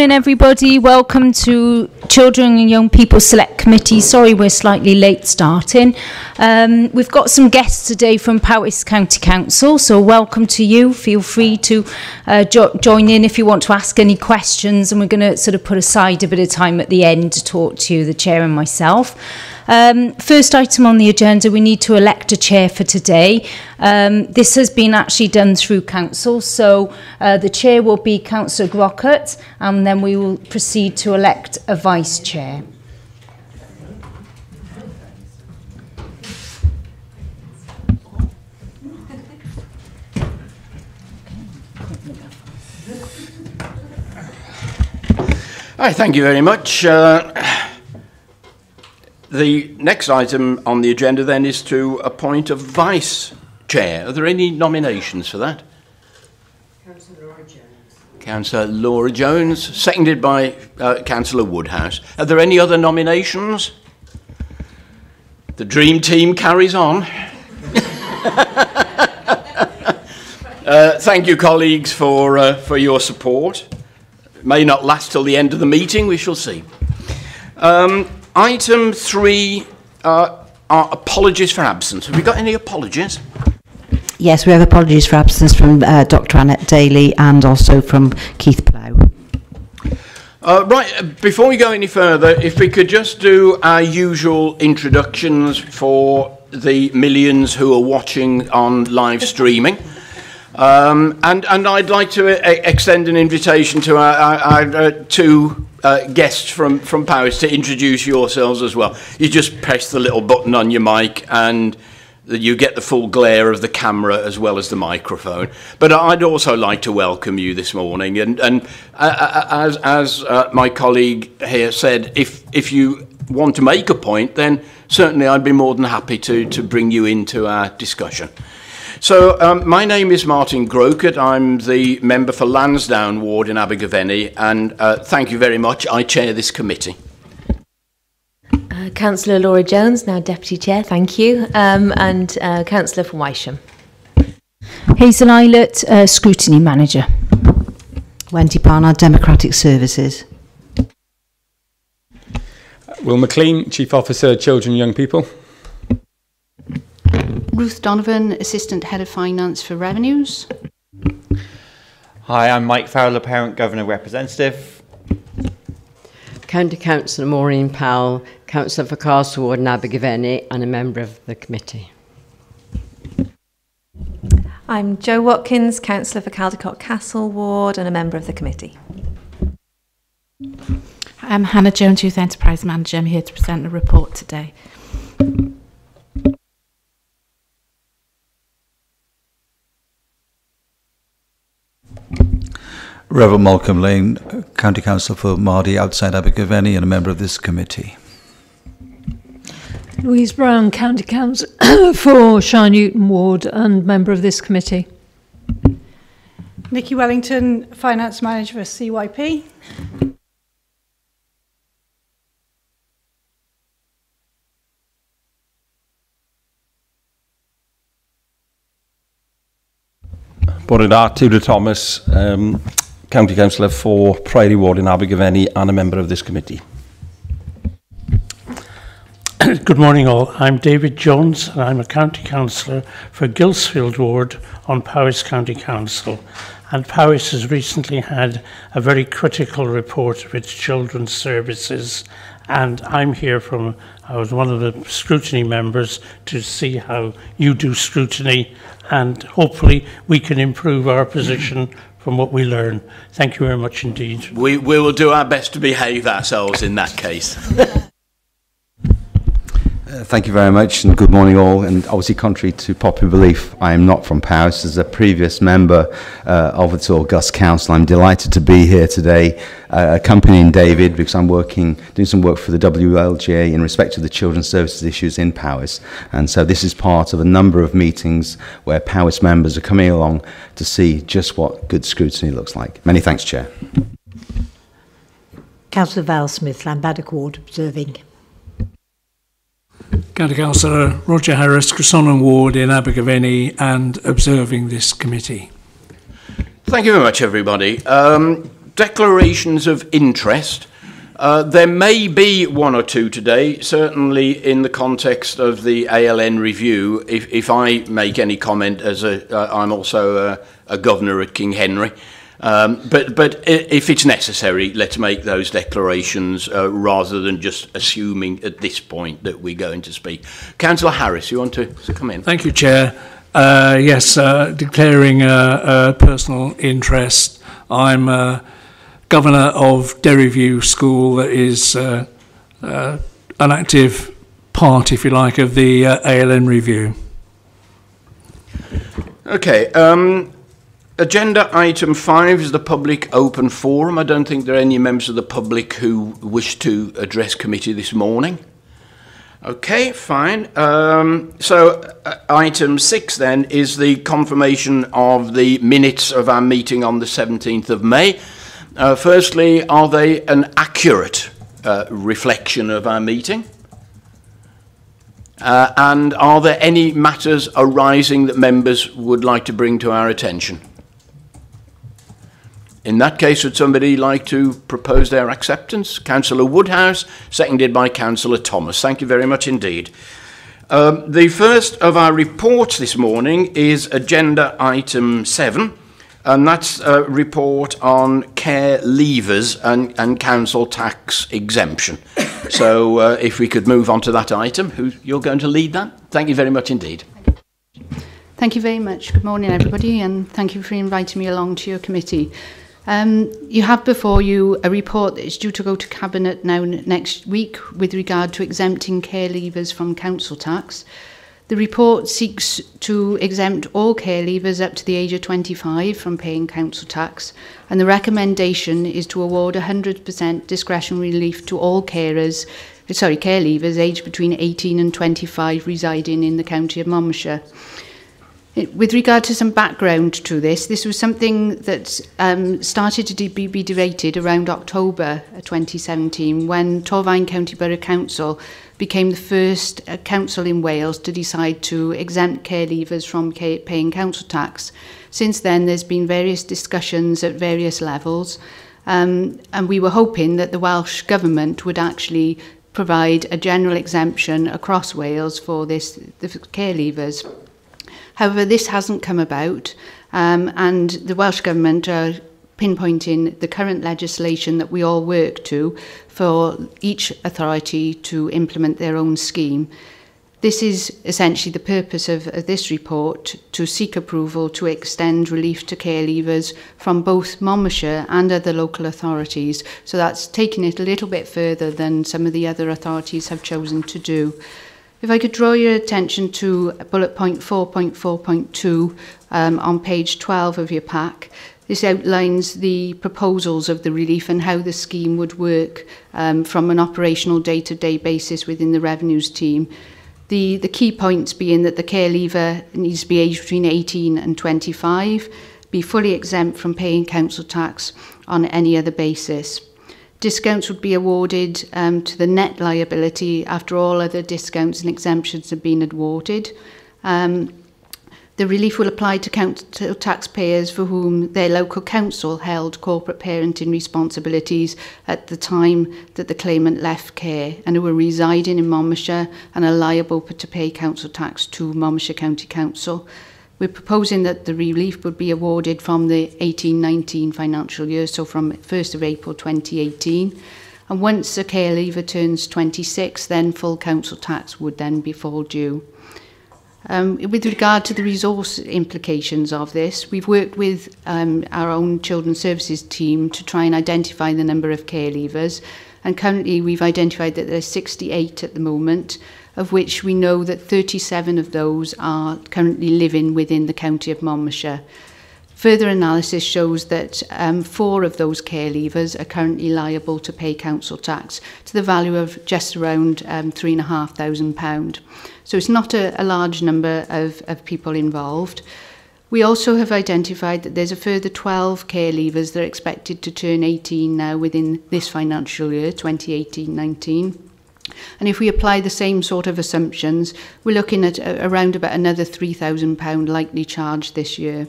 Morning, everybody. Welcome to Children and Young People Select Committee. Sorry we're slightly late starting. Um, we've got some guests today from Powys County Council, so welcome to you. Feel free to uh, jo join in if you want to ask any questions, and we're going to sort of put aside a bit of time at the end to talk to you, the chair and myself. Um, first item on the agenda, we need to elect a chair for today. Um, this has been actually done through council, so uh, the chair will be Councillor Groucutt, and then we will proceed to elect a vice chair. Hi, thank you very much. Uh, the next item on the agenda then is to appoint a vice chair. Are there any nominations for that? Councillor Laura Jones. Councillor Laura Jones, seconded by uh, Councillor Woodhouse. Are there any other nominations? The dream team carries on. uh, thank you, colleagues, for, uh, for your support. It may not last till the end of the meeting, we shall see. Um, Item three uh, are apologies for absence. Have we got any apologies? Yes, we have apologies for absence from uh, Dr Annette Daly and also from Keith Plough. Uh, right, uh, before we go any further, if we could just do our usual introductions for the millions who are watching on live streaming. Um, and, and I'd like to uh, extend an invitation to our, our, our uh, two uh, guests from, from Powys to introduce yourselves as well. You just press the little button on your mic and you get the full glare of the camera as well as the microphone. But I'd also like to welcome you this morning. And, and uh, uh as, as uh, my colleague here said, if, if you want to make a point, then certainly I'd be more than happy to, to bring you into our discussion. So um, my name is Martyn Groucutt. I'm the member for Lansdowne Ward in Abergavenny, and uh, thank you very much. I chair this committee. Uh, Councillor Laura Jones, now Deputy Chair, thank you, um, and uh, Councillor from Wisham. Hazel Ilett, uh, Scrutiny Manager. Wendy Barnard, Democratic Services. Will McLean, Chief Officer, Children and Young People. Ruth Donovan, Assistant Head of Finance for Revenues. Hi, I'm Mike Fowler, Parent Governor Representative. County Councillor Maureen Powell, Councillor for Castlewood and Abergavenny, and a member of the committee. I'm Jo Watkins, Councillor for Caldicot Castle Ward and a member of the committee. I'm Hannah Jones, Youth Enterprise Manager. I'm here to present a report today. Reverend Malcolm Lane, County Council for Mardy outside Abergavenny and a member of this committee. Louise Brown, County Council for Shirenewton Ward and member of this committee. Nikki Wellington, Finance Manager for CYP. Bore Tudor Thomas, um, County Councillor for Priory Ward in Abergavenny and a member of this committee. Good morning all. I'm David Jones and I'm a County Councillor for Guilsfield Ward on Powys County Council. And Powys has recently had a very critical report of its children's services and I'm here from, I was one of the scrutiny members to see how you do scrutiny and hopefully we can improve our position from what we learn. Thank you very much indeed. We, we will do our best to behave ourselves in that case. Thank you very much and good morning all and obviously contrary to popular belief I am not from Powys as a previous member uh, of its august council I'm delighted to be here today uh, accompanying David because I'm working doing some work for the WLGA in respect to the children's services issues in Powys and so this is part of a number of meetings where Powys members are coming along to see just what good scrutiny looks like. Many thanks Chair. Councillor Val Smith, Llanbadoc Ward, observing. County Councillor Roger Harris, Croesonen Ward in Abergavenny and observing this committee. Thank you very much, everybody. Um, declarations of interest. Uh, there may be one or two today, certainly in the context of the ALN review. If, if I make any comment, as a, uh, I'm also a, a governor at King Henry. Um, but, but if it's necessary, let's make those declarations uh, rather than just assuming at this point that we're going to speak. Councillor Harris, you want to, to come in? Thank you, Chair. Uh, yes, uh, declaring a, a personal interest. I'm uh, governor of Deri View School, that is uh, uh, an active part, if you like, of the uh, ALN review. Okay. Um, agenda item five is the public open forum. I don't think there are any members of the public who wish to address committee this morning. Okay, fine. Um, so, uh, item six then is the confirmation of the minutes of our meeting on the 17th of May. Uh, firstly, are they an accurate uh, reflection of our meeting? Uh, and are there any matters arising that members would like to bring to our attention? In that case, would somebody like to propose their acceptance? Councillor Woodhouse, seconded by Councillor Thomas. Thank you very much indeed. Um, the first of our reports this morning is agenda item 7, and that's a report on care leavers and, and council tax exemption. so uh, if we could move on to that item, who, you're going to lead that? Thank you very much indeed. Thank you very much. Good morning, everybody, and thank you for inviting me along to your committee. Um, you have before you a report that is due to go to Cabinet now next week with regard to exempting care leavers from council tax. The report seeks to exempt all care leavers up to the age of 25 from paying council tax, and the recommendation is to award 100% discretionary relief to all carers, sorry, care leavers aged between 18 and 25 residing in the county of Monmouthshire. With regard to some background to this, this was something that um, started to be, be debated around October 2017 when Torfaen County Borough Council became the first uh, council in Wales to decide to exempt care leavers from paying council tax. Since then, there's been various discussions at various levels, um, and we were hoping that the Welsh Government would actually provide a general exemption across Wales for this the care leavers. However, this hasn't come about, um, and the Welsh Government are pinpointing the current legislation that we all work to for each authority to implement their own scheme. This is essentially the purpose of, of this report to seek approval to extend relief to care leavers from both Monmouthshire and other local authorities. So that's taking it a little bit further than some of the other authorities have chosen to do. If I could draw your attention to bullet point 4.4.2 um, on page 12 of your pack. This outlines the proposals of the relief and how the scheme would work um, from an operational day-to-day -day basis within the revenues team. The, the key points being that the care leaver needs to be aged between 18 and 25, be fully exempt from paying council tax on any other basis. Discounts would be awarded um, to the net liability after all other discounts and exemptions have been awarded. Um, the relief will apply to council taxpayers for whom their local council held corporate parenting responsibilities at the time that the claimant left care and who were residing in Monmouthshire and are liable to pay council tax to Monmouthshire County Council. We're proposing that the relief would be awarded from the 18-19 financial year, so from 1st of April 2018. And once a care leaver turns 26, then full council tax would then be fall due. Um, with regard to the resource implications of this, we've worked with um, our own children's services team to try and identify the number of care leavers. And currently we've identified that there's 68 at the moment of which we know that 37 of those are currently living within the county of Monmouthshire. Further analysis shows that um, four of those care leavers are currently liable to pay council tax to the value of just around um, £3,500. So it's not a, a large number of, of people involved. We also have identified that there's a further 12 care leavers that are expected to turn 18 now within this financial year, 2018-19. And if we apply the same sort of assumptions, we're looking at uh, around about another £3,000 likely charge this year.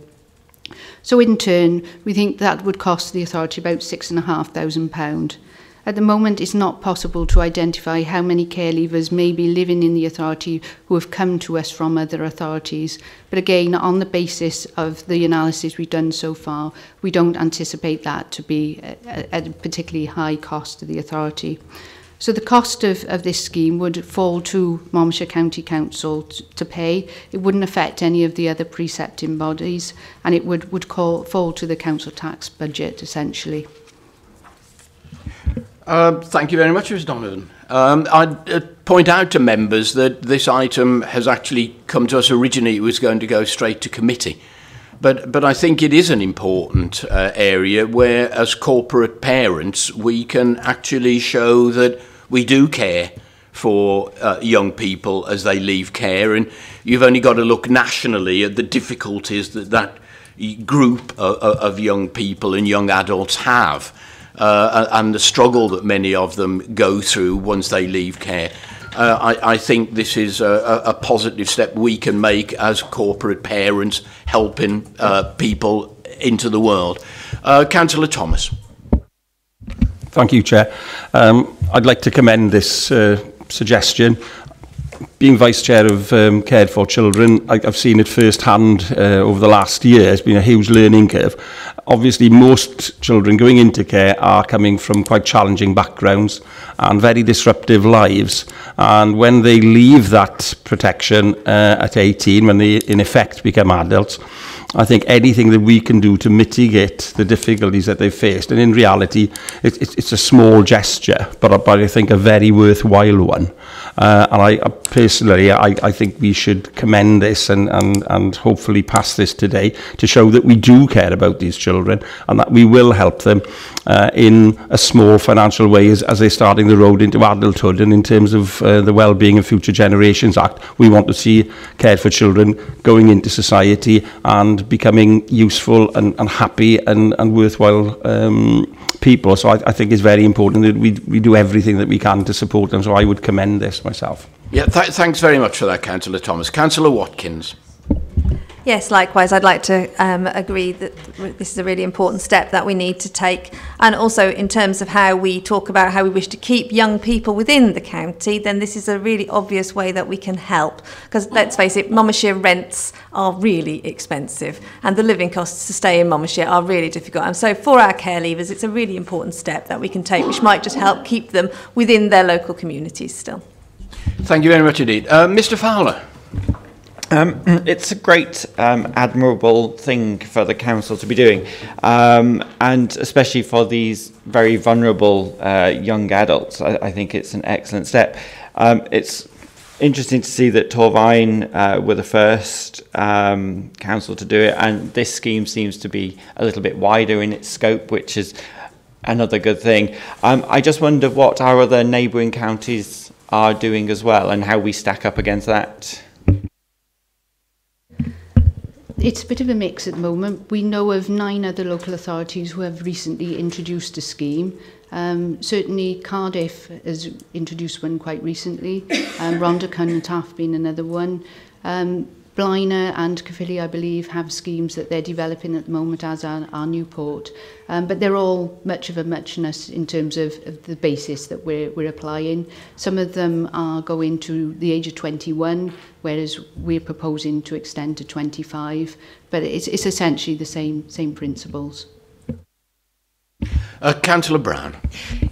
So in turn, we think that would cost the authority about £6,500. At the moment, it's not possible to identify how many care leavers may be living in the authority who have come to us from other authorities. But again, on the basis of the analysis we've done so far, we don't anticipate that to be at a particularly high cost to the authority. So the cost of, of this scheme would fall to Monmouthshire County Council to pay. It wouldn't affect any of the other precepting bodies and it would, would call, fall to the council tax budget essentially. Uh, thank you very much, Mr Donovan. Um, I'd uh, point out to members that this item has actually come to us originally, it was going to go straight to committee. But, but I think it is an important uh, area where, as corporate parents, we can actually show that we do care for uh, young people as they leave care. And you've only got to look nationally at the difficulties that that group of, of young people and young adults have uh, and the struggle that many of them go through once they leave care. Uh, I, I think this is a, a positive step we can make as corporate parents helping uh, people into the world. Uh, Councillor Thomas. Thank you, Chair. Um, I'd like to commend this uh, suggestion. Being Vice Chair of um, Cared for Children, I, I've seen it firsthand uh, over the last year. It's been a huge learning curve. Obviously, most children going into care are coming from quite challenging backgrounds and very disruptive lives. And when they leave that protection uh, at 18, when they in effect become adults, I think anything that we can do to mitigate the difficulties that they've faced, and in reality, it, it, it's a small gesture, but, but I think a very worthwhile one. Uh, and I personally, I, I think we should commend this and, and, and hopefully pass this today to show that we do care about these children and that we will help them uh, in a small financial way as, as they're starting the road into adulthood. And in terms of uh, the Wellbeing of Future Generations Act, we want to see care for children going into society and becoming useful and, and happy and, and worthwhile um, people. So I, I think it's very important that we, we do everything that we can to support them. So I would commend this myself. Yeah, th thanks very much for that, Councillor Thomas. Councillor Watkins. Yes, likewise, I'd like to um, agree that this is a really important step that we need to take. And also, in terms of how we talk about how we wish to keep young people within the county, then this is a really obvious way that we can help. Because let's face it, Monmouthshire rents are really expensive, and the living costs to stay in Monmouthshire are really difficult. And so, for our care leavers, it's a really important step that we can take, which might just help keep them within their local communities still. Thank you very much indeed. Uh, Mr. Fowler. Um, it's a great, um, admirable thing for the council to be doing, um, and especially for these very vulnerable uh, young adults. I, I, think it's an excellent step. Um, it's interesting to see that Torfaen uh, were the first um, council to do it, and this scheme seems to be a little bit wider in its scope, which is another good thing. Um, I just wonder what our other neighbouring counties are doing as well, and how we stack up against that. it's a bit of a mix at the moment. We know of nine other local authorities who have recently introduced a scheme. Um, certainly Cardiff has introduced one quite recently, um, Rhondda Cunn and Taff being another one. Um, Bliner and Caerphilly, I believe, have schemes that they're developing at the moment, as are, are Newport. Um, but they're all much of a muchness in terms of, of the basis that we're, we're applying. Some of them are going to the age of 21, whereas we're proposing to extend to 25. But it's, it's essentially the same, same principles. Uh, Councillor Brown.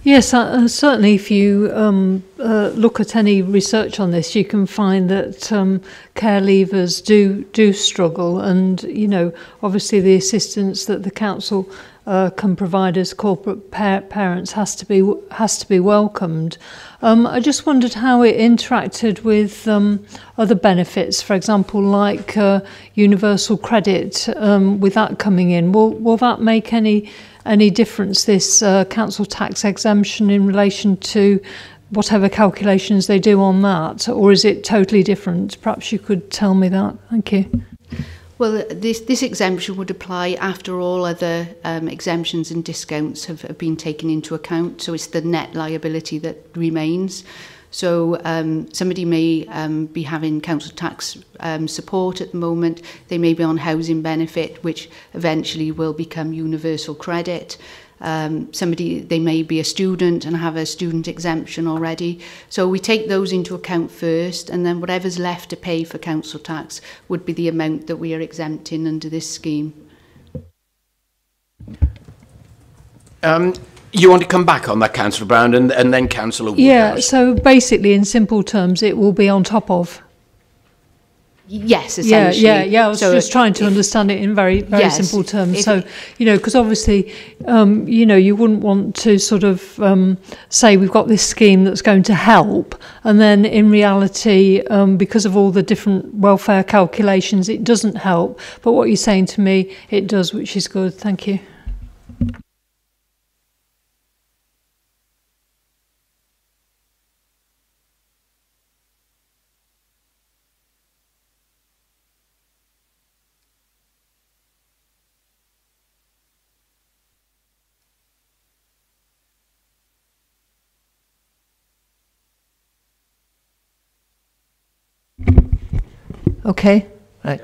Yes, uh, uh, certainly if you um, uh, look at any research on this, you can find that um, care leavers do, do struggle and, you know, obviously the assistance that the council uh, can provide as corporate pa parents has to be has to be welcomed. Um, I just wondered how it interacted with um, other benefits, for example, like uh, universal credit. Um, with that coming in, will will that make any any difference, this uh, council tax exemption in relation to whatever calculations they do on that, or is it totally different? Perhaps you could tell me that. Thank you. Well, this, this exemption would apply after all other um, exemptions and discounts have, have been taken into account, so it's the net liability that remains. So um, somebody may um, be having council tax um, support at the moment. They may be on housing benefit, which eventually will become universal credit. Um, somebody, they may be a student and have a student exemption already. So we take those into account first, and then whatever's left to pay for council tax would be the amount that we are exempting under this scheme. Um, you want to come back on that, Councillor Brown, and, and then Councillor Woodhouse? Yeah, so basically, in simple terms, it will be on top of. Yes, Yeah, essentially. yeah, yeah. I was So just trying to if- understand it in very, very Yes, simple terms. so, you know, because obviously, um, you know, you wouldn't want to sort of um, say we've got this scheme that's going to help, and then in reality, um, because of all the different welfare calculations, it doesn't help. But what you're saying to me, it does, which is good. Thank you. Okay, right.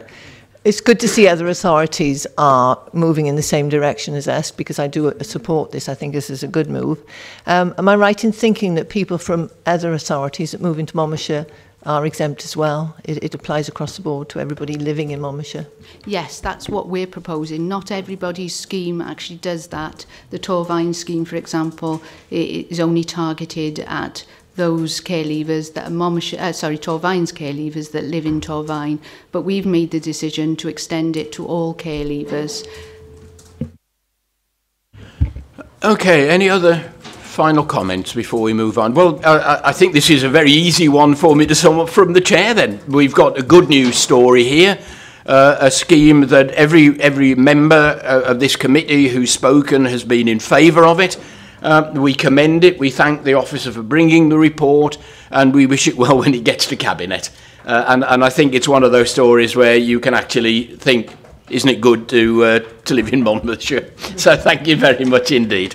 It's good to see other authorities are moving in the same direction as us because I do support this. I think this is a good move. Um, am I right in thinking that people from other authorities that move into Monmouthshire are exempt as well? It, it applies across the board to everybody living in Monmouthshire. Yes, that's what we're proposing. Not everybody's scheme actually does that. The Torfaen scheme, for example, is only targeted at those care leavers that are Monmouthshire, uh, sorry, Torfaen's care leavers that live in Torfaen. But we've made the decision to extend it to all care leavers. Okay, any other final comments before we move on? Well, I I think this is a very easy one for me to sum up from the chair then. We've got a good news story here, uh, a scheme that every, every member uh, of this committee who's spoken has been in favour of it. Uh, we commend it, we thank the officer for bringing the report, and we wish it well when it gets to Cabinet. Uh, and, and I think it's one of those stories where you can actually think, isn't it good to, uh, to live in Monmouthshire? So thank you very much indeed.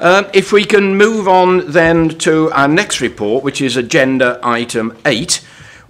Um, if we can move on then to our next report, which is agenda item 8,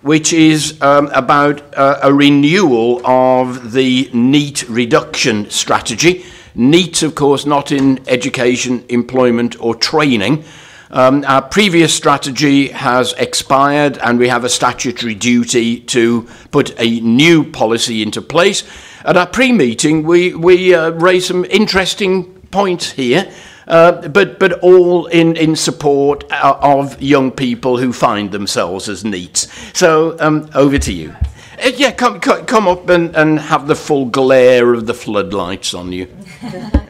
which is um, about uh, a renewal of the NEET reduction strategy. NEET, of course, not in education, employment or training. Um, our previous strategy has expired and we have a statutory duty to put a new policy into place. At our pre-meeting, we, we uh, raised some interesting points here, uh, but, but all in, in support uh, of young people who find themselves as NEETs. So um, over to you. Uh, yeah, come, come, come up and, and have the full glare of the floodlights on you.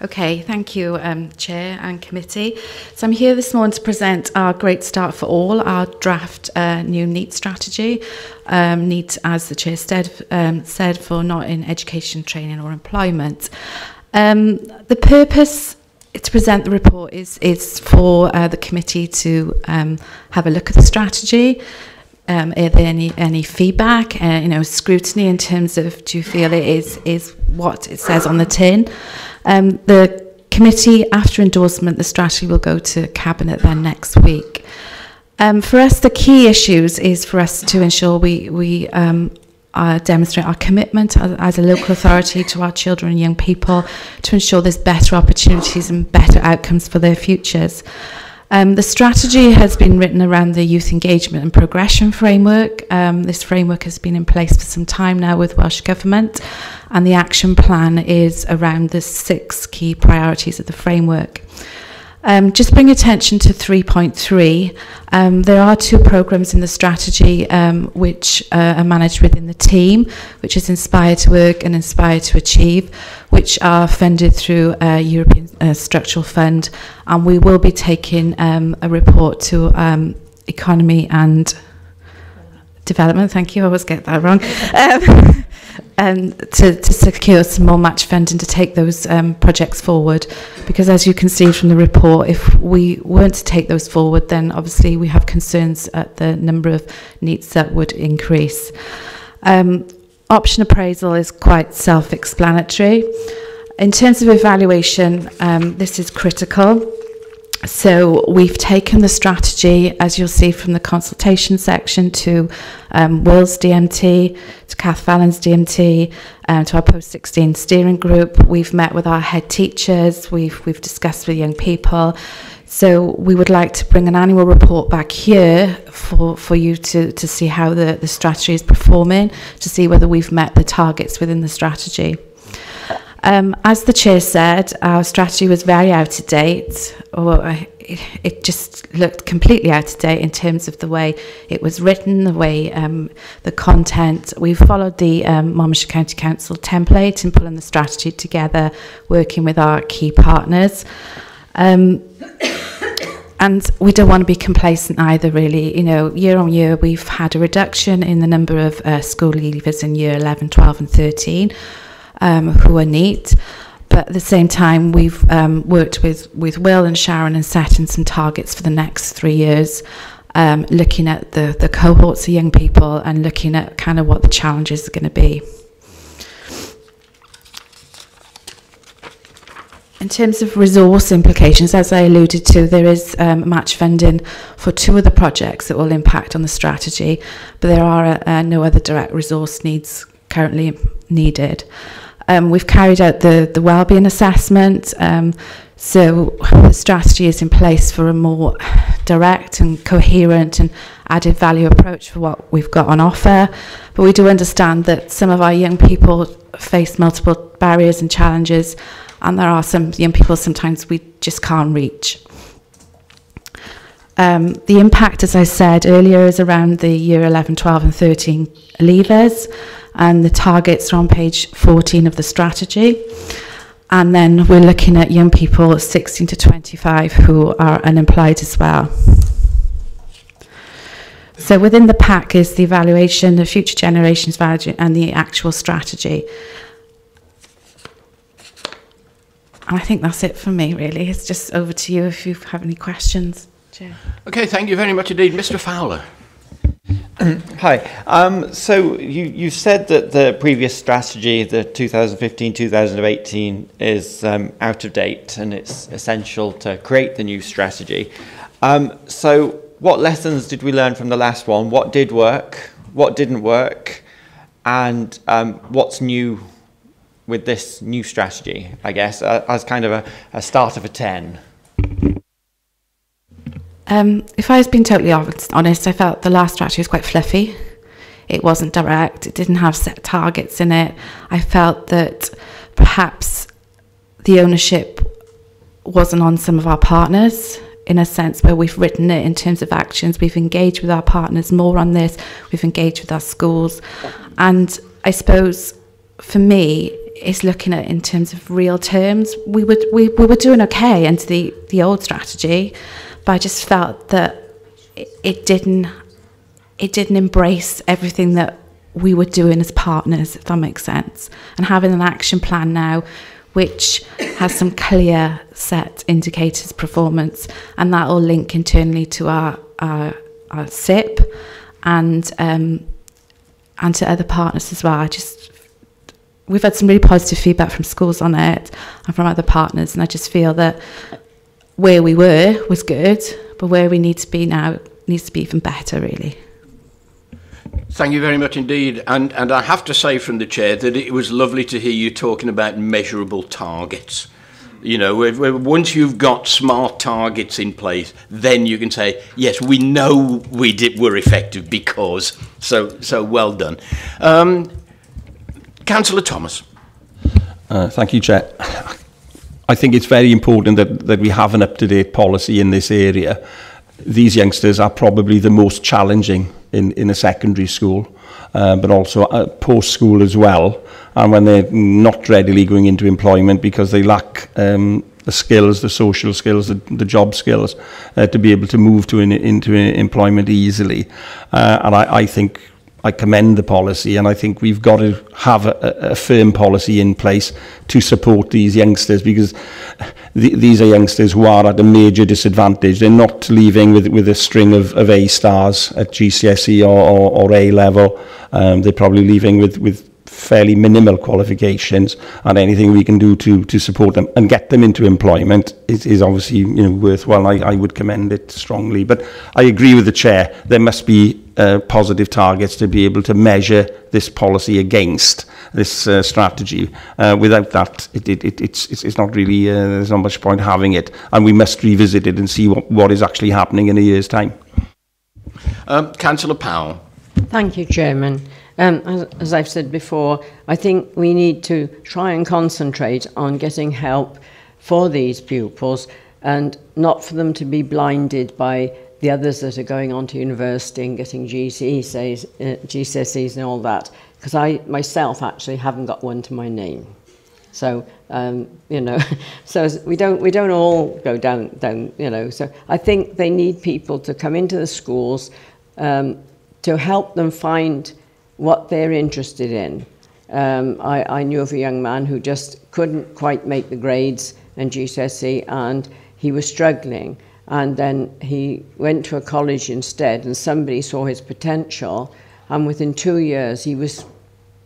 Okay, thank you, um, Chair and Committee. So I'm here this morning to present our Great Start for All, our draft uh, new NEAT strategy. Um, NEAT, as the Chair said, um, said, for not in education, training or employment. Um, the purpose to present the report is, is for uh, the committee to um, have a look at the strategy, um, are there any any feedback, uh, you know, scrutiny in terms of do you feel it is is what it says on the tin? Um, the committee, after endorsement, the strategy will go to cabinet then next week. Um, for us, the key issues is for us to ensure we we um, uh, demonstrate our commitment as, as a local authority to our children and young people to ensure there's better opportunities and better outcomes for their futures. Um, the strategy has been written around the youth engagement and progression framework. Um, this framework has been in place for some time now with Welsh Government, and the action plan is around the six key priorities of the framework. Um, just bring attention to 3.3. Um, there are two programs in the strategy um, which uh, are managed within the team, which is Inspire to Work and Inspire to Achieve, which are funded through a European uh, Structural Fund. And we will be taking um, a report to um, Economy and Development. Thank you, I always get that wrong. Um, to, to secure some more match funding to take those um, projects forward. Because as you can see from the report, if we weren't to take those forward, then obviously we have concerns at the number of needs that would increase. Um, option appraisal is quite self-explanatory. In terms of evaluation, um, this is critical. So we've taken the strategy, as you'll see from the consultation section, to um, Will's DMT, to Kath Fallon's DMT, um, to our post-16 steering group. We've met with our head teachers. We've we've discussed with young people. So we would like to bring an annual report back here for, for you to, to see how the, the strategy is performing, to see whether we've met the targets within the strategy. Um, as the chair said, our strategy was very out of date, or it, it just looked completely out of date in terms of the way it was written, the way um, the content. We followed the um, Monmouthshire County Council template in pulling the strategy together, working with our key partners. Um, and we don't want to be complacent either, really. You know, year on year, we've had a reduction in the number of uh, school leavers in year 11, 12, and 13 um, who are NEET. But at the same time, we've um, worked with, with Will and Sharon and setting some targets for the next three years, um, looking at the, the cohorts of young people and looking at kind of what the challenges are going to be. In terms of resource implications, as I alluded to, there is um, match funding for two of the projects that will impact on the strategy, but there are uh, no other direct resource needs currently needed. Um, we've carried out the, the wellbeing assessment, um, so the strategy is in place for a more direct and coherent and added value approach for what we've got on offer. But we do understand that some of our young people face multiple barriers and challenges and there are some young people sometimes we just can't reach. Um, the impact, as I said earlier, is around the year 11, 12 and 13 leavers, and the targets are on page 14 of the strategy. And then we're looking at young people 16 to 25 who are unemployed as well. So within the pack is the evaluation, the future generations value, and the actual strategy. And I think that's it for me, really. It's just over to you if you have any questions. Chair. Okay, thank you very much indeed. Mr Fowler. Hi. Um, so you, you said that the previous strategy, the 2015-2018, is um, out of date and it's essential to create the new strategy. Um, so what lessons did we learn from the last one? What did work? What didn't work? And um, what's new with this new strategy, I guess, uh, as kind of a, a start of a 10? Um, if I was being totally honest, I felt the last strategy was quite fluffy. It wasn't direct, it didn't have set targets in it. I felt that perhaps the ownership wasn't on some of our partners in a sense where we've written it in terms of actions. We've engaged with our partners more on this, we've engaged with our schools. And I suppose for me, is looking at in terms of real terms. We were we, we were doing okay into the the old strategy, but I just felt that it, didn't it didn't embrace everything that we were doing as partners, if that makes sense. And having an action plan now which has some clear set indicators performance and that will link internally to our our, our SIP and um, and to other partners as well. I just we've had some really positive feedback from schools on it and from other partners, and I just feel that where we were was good, but where we need to be now needs to be even better, really. Thank you very much indeed. And, and I have to say from the chair that it was lovely to hear you talking about measurable targets. You know, once you've got smart targets in place, then you can say, yes, we know we did, were effective because. So, so well done. Um, Councillor Thomas. Uh, thank you, Chair. I think it's very important that, that we have an up-to-date policy in this area. These youngsters are probably the most challenging in, in a secondary school, uh, but also uh, post-school as well, and when they're not readily going into employment because they lack um, the skills, the social skills, the, the job skills, uh, to be able to move to in, into employment easily. Uh, and I, I think I commend the policy, and I think we've got to have a, a firm policy in place to support these youngsters because th these are youngsters who are at a major disadvantage. They're not leaving with with a string of, of A stars at GCSE or, or, or A level. Um, they're probably leaving with with fairly minimal qualifications and anything we can do to to support them and get them into employment is, is obviously you know worthwhile. I, I would commend it strongly. But I agree with the chair. There must be uh, positive targets to be able to measure this policy against this uh, strategy. Uh, without that it, it, it, it's, it's it's not really uh, there's not much point having it. And we must revisit it and see what, what is actually happening in a year's time. Um, Councillor Powell. Thank you, Chairman. Um, as, as I've said before, I think we need to try and concentrate on getting help for these pupils and not for them to be blinded by the others that are going on to university and getting GCSEs, uh, GCSEs and all that. Because I myself actually haven't got one to my name. So um, you know, so we don't we don't all go down down. You know, so I think they need people to come into the schools um, to help them find what they're interested in. Um, I, I knew of a young man who just couldn't quite make the grades in GCSE and he was struggling. And then he went to a college instead and somebody saw his potential and within two years he was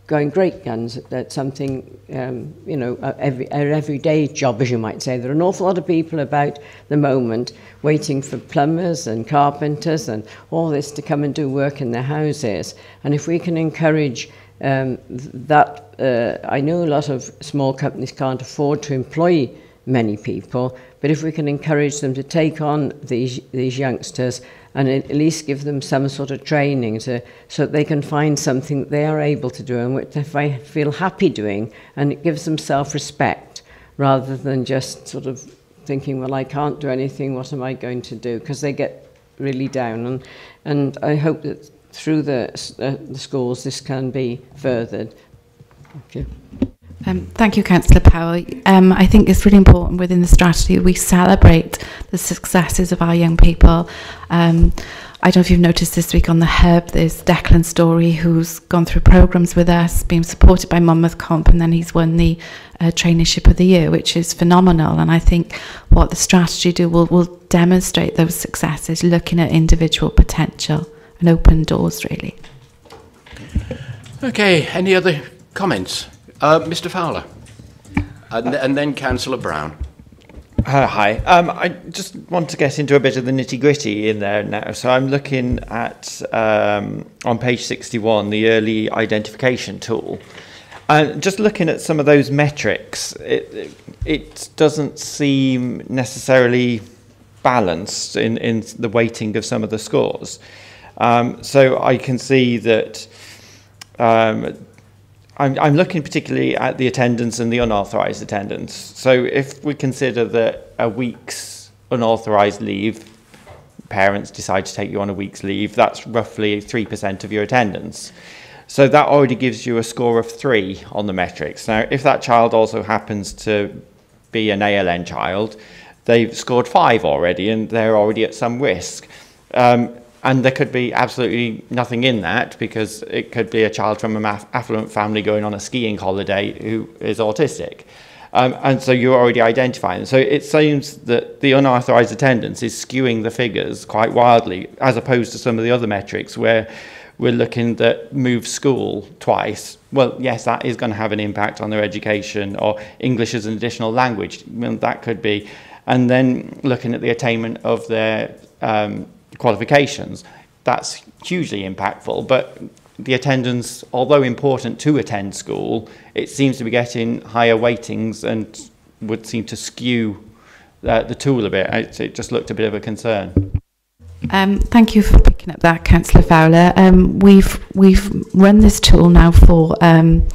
going great guns at, something, um, you know, every, an everyday job, as you might say. There are an awful lot of people about the moment waiting for plumbers and carpenters and all this to come and do work in their houses. And if we can encourage um, that, uh, I know a lot of small companies can't afford to employ many people, but if we can encourage them to take on these, these youngsters and at least give them some sort of training to, so that they can find something that they are able to do and which they feel happy doing, and it gives them self-respect rather than just sort of thinking, well, I can't do anything, what am I going to do? Because they get really down. And, and I hope that through the, uh, the schools this can be furthered. Thank you. Um, thank you, Councillor Powell. Um, I think it's really important within the strategy we celebrate the successes of our young people. Um, I don't know if you've noticed this week on the Hub, there's Declan Story who's gone through programs with us, being supported by Monmouth Comp, and then he's won the uh, Traineeship of the Year, which is phenomenal. And I think what the strategy do will, will demonstrate those successes, looking at individual potential and open doors, really. Okay, any other comments? Uh, Mr Fowler. And, and then Councillor Brown. Uh, hi. Um, I just want to get into a bit of the nitty gritty in there now. So I'm looking at um, on page 61 the early identification tool. And just looking at some of those metrics, it, it doesn't seem necessarily balanced in, in the weighting of some of the scores. Um, so I can see that um, I'm, I'm looking particularly at the attendance and the unauthorised attendance. So if we consider that a week's unauthorised leave, parents decide to take you on a week's leave, that's roughly 3% of your attendance. So that already gives you a score of three on the metrics. Now, if that child also happens to be an ALN child, they've scored five already and they're already at some risk. Um, and there could be absolutely nothing in that because it could be a child from an affluent family going on a skiing holiday who is autistic. Um, and so you're already identifying. So it seems that the unauthorized attendance is skewing the figures quite wildly, as opposed to some of the other metrics where we're looking at move school twice. Well, yes, that is going to have an impact on their education, or English as an additional language. Well, that could be. And then looking at the attainment of their um, qualifications, that's hugely impactful. But the attendance, although important to attend school, it seems to be getting higher weightings and would seem to skew uh, the tool a bit. It, it just looked a bit of a concern. Um, thank you for picking up that, Councillor Fowler. Um, we've we've run this tool now for um,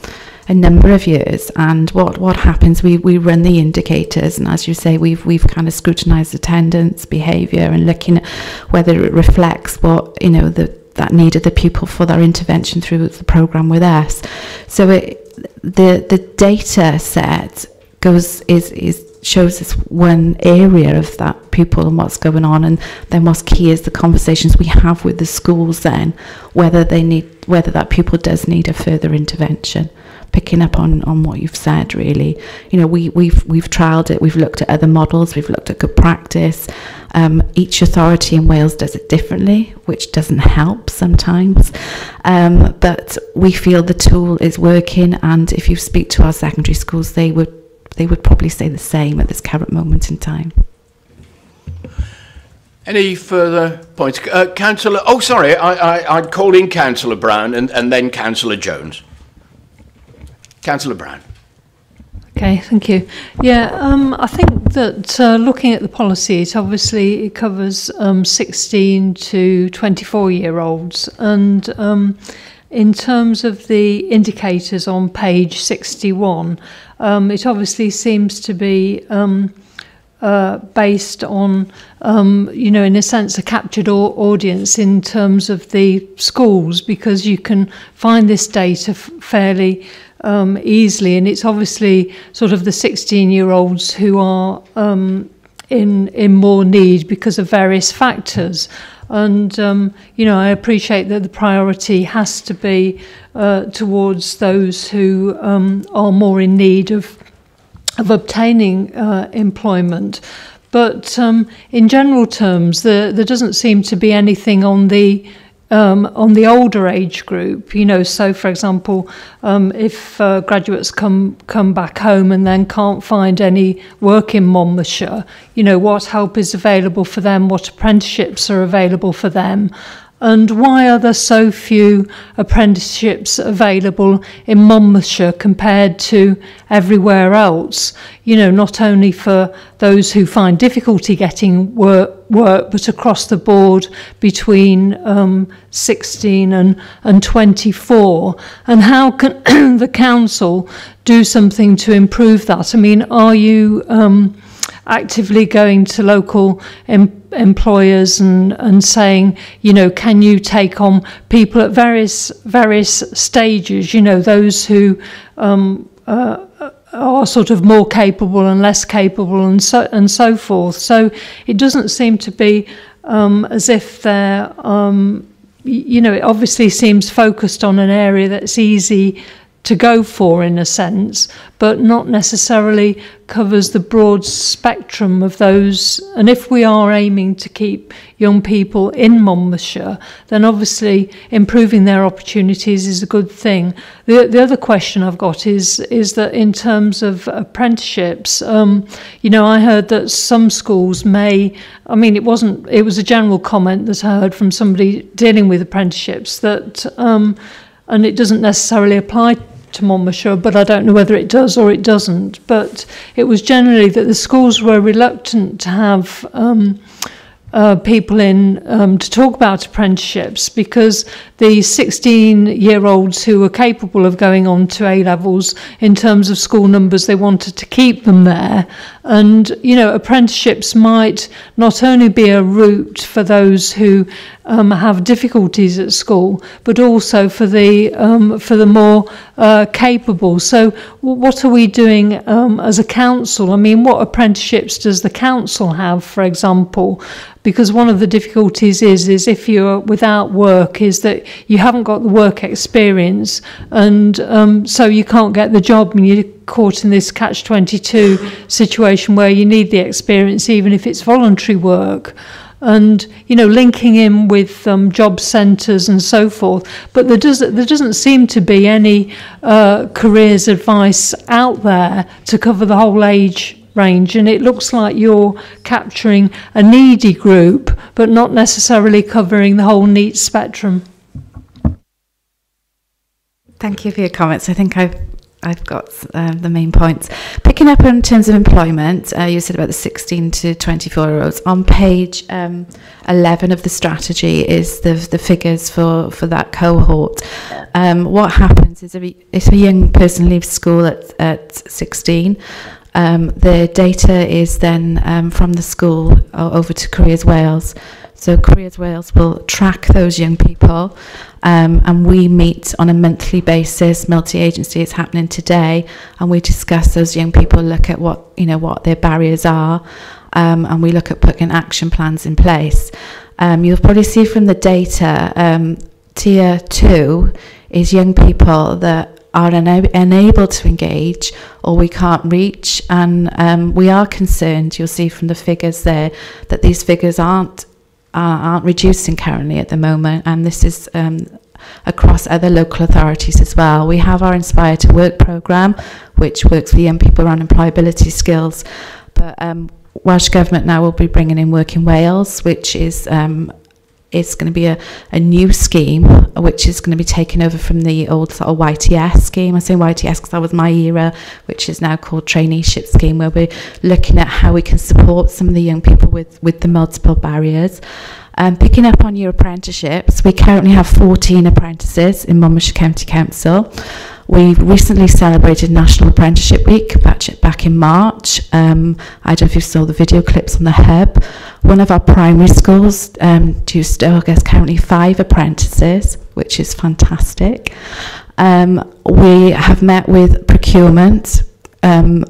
a number of years. And what, what happens, we, we run the indicators, and as you say, we've, we've kind of scrutinised attendance, behaviour, and looking at whether it reflects what, you know, the, that need of the pupil for their intervention through the programme with us. So it, the, the data set goes, is, is shows us one area of that pupil and what's going on and then what's key is the conversations we have with the schools then whether they need whether that pupil does need a further intervention picking up on, on what you've said, really. You know, we, we've, we've trialled it, we've looked at other models, we've looked at good practice. Um, each authority in Wales does it differently, which doesn't help sometimes. Um, but we feel the tool is working, and if you speak to our secondary schools, they would, they would probably say the same at this current moment in time. Any further points? Uh, Councillor, oh, sorry, I, I, I'd call in Councillor Brown and, and then Councillor Jones. Councillor Brown. Okay, thank you. Yeah, um, I think that uh, looking at the policy, it obviously it covers um, 16 to 24 year olds, and um, in terms of the indicators on page 61, um, it obviously seems to be. Um, uh, based on, um, you know, in a sense, a captured audience in terms of the schools, because you can find this data fairly um, easily, and it's obviously sort of the 16-year-olds who are um, in in more need because of various factors. And um, you know, I appreciate that the priority has to be uh, towards those who um, are more in need of of obtaining uh, employment. But um, in general terms, there doesn't seem to be anything on the um, on the older age group. You know, so for example, um, if uh, graduates come come back home and then can't find any work in Monmouthshire, you know, what help is available for them, what apprenticeships are available for them, and why are there so few apprenticeships available in Monmouthshire compared to everywhere else? You know, not only for those who find difficulty getting work, work but across the board between um, 16 and, and 24. And how can the council do something to improve that? I mean, are you... Um, actively going to local em employers and, and saying, you know, can you take on people at various various stages, you know, those who um, uh, are sort of more capable and less capable and so and so forth. So it doesn't seem to be um, as if they're um, you know, it obviously seems focused on an area that's easy to go for in a sense, but not necessarily covers the broad spectrum of those. And if we are aiming to keep young people in Monmouthshire, then obviously improving their opportunities is a good thing. The, the other question I've got is is that in terms of apprenticeships, um, you know, I heard that some schools may. I mean, it wasn't. It was a general comment that I heard from somebody dealing with apprenticeships that. Um, and it doesn't necessarily apply to Monmouthshire, but I don't know whether it does or it doesn't. But it was generally that the schools were reluctant to have um, uh, people in um, to talk about apprenticeships because the 16 year olds who were capable of going on to A levels in terms of school numbers, they wanted to keep them there. And, you know, apprenticeships might not only be a route for those who um, have difficulties at school, but also for the, um, for the more uh, capable. So, what are we doing um, as a council? I mean, what apprenticeships does the council have, for example? Because one of the difficulties is, is if you're without work, is that you haven't got the work experience, and um, so you can't get the job, and you're caught in this catch-22 situation where you need the experience, even if it's voluntary work and you know linking in with um, job centres and so forth. But there does there doesn't seem to be any uh, careers advice out there to cover the whole age range, and it looks like you're capturing a needy group, but not necessarily covering the whole neat spectrum. Thank you for your comments. I think I've I've got um, the main points. Picking up in terms of employment, uh, you said about the 16 to 24 year olds. On page um, 11 of the strategy is the, the figures for, for that cohort. Um, what happens is if a young person leaves school at, at 16, um, the data is then um, from the school over to Careers Wales. So Careers Wales will track those young people um, and we meet on a monthly basis, multi-agency, it's happening today, and we discuss those young people, look at what, you know, what their barriers are, um, and we look at putting action plans in place. Um, you'll probably see from the data, um, tier two is young people that are una- unable to engage or we can't reach. And um, we are concerned, you'll see from the figures there, that these figures aren't, are, aren't reducing currently at the moment. And this is um, across other local authorities as well. We have our Inspire to Work programme, which works for young people around employability skills. But um, Welsh Government now will be bringing in Working Wales, which is um, it's going to be a, a new scheme which is going to be taken over from the old sort of YTS scheme. I say YTS because that was my era, which is now called traineeship scheme, where we're looking at how we can support some of the young people with, with the multiple barriers. Um, picking up on your apprenticeships, we currently have 14 apprentices in Monmouthshire County Council. We recently celebrated National Apprenticeship Week back, in March. Um, I don't know if you saw the video clips on the hub. One of our primary schools, um, Dewstow, has currently five apprentices, which is fantastic. Um, we have met with procurement um,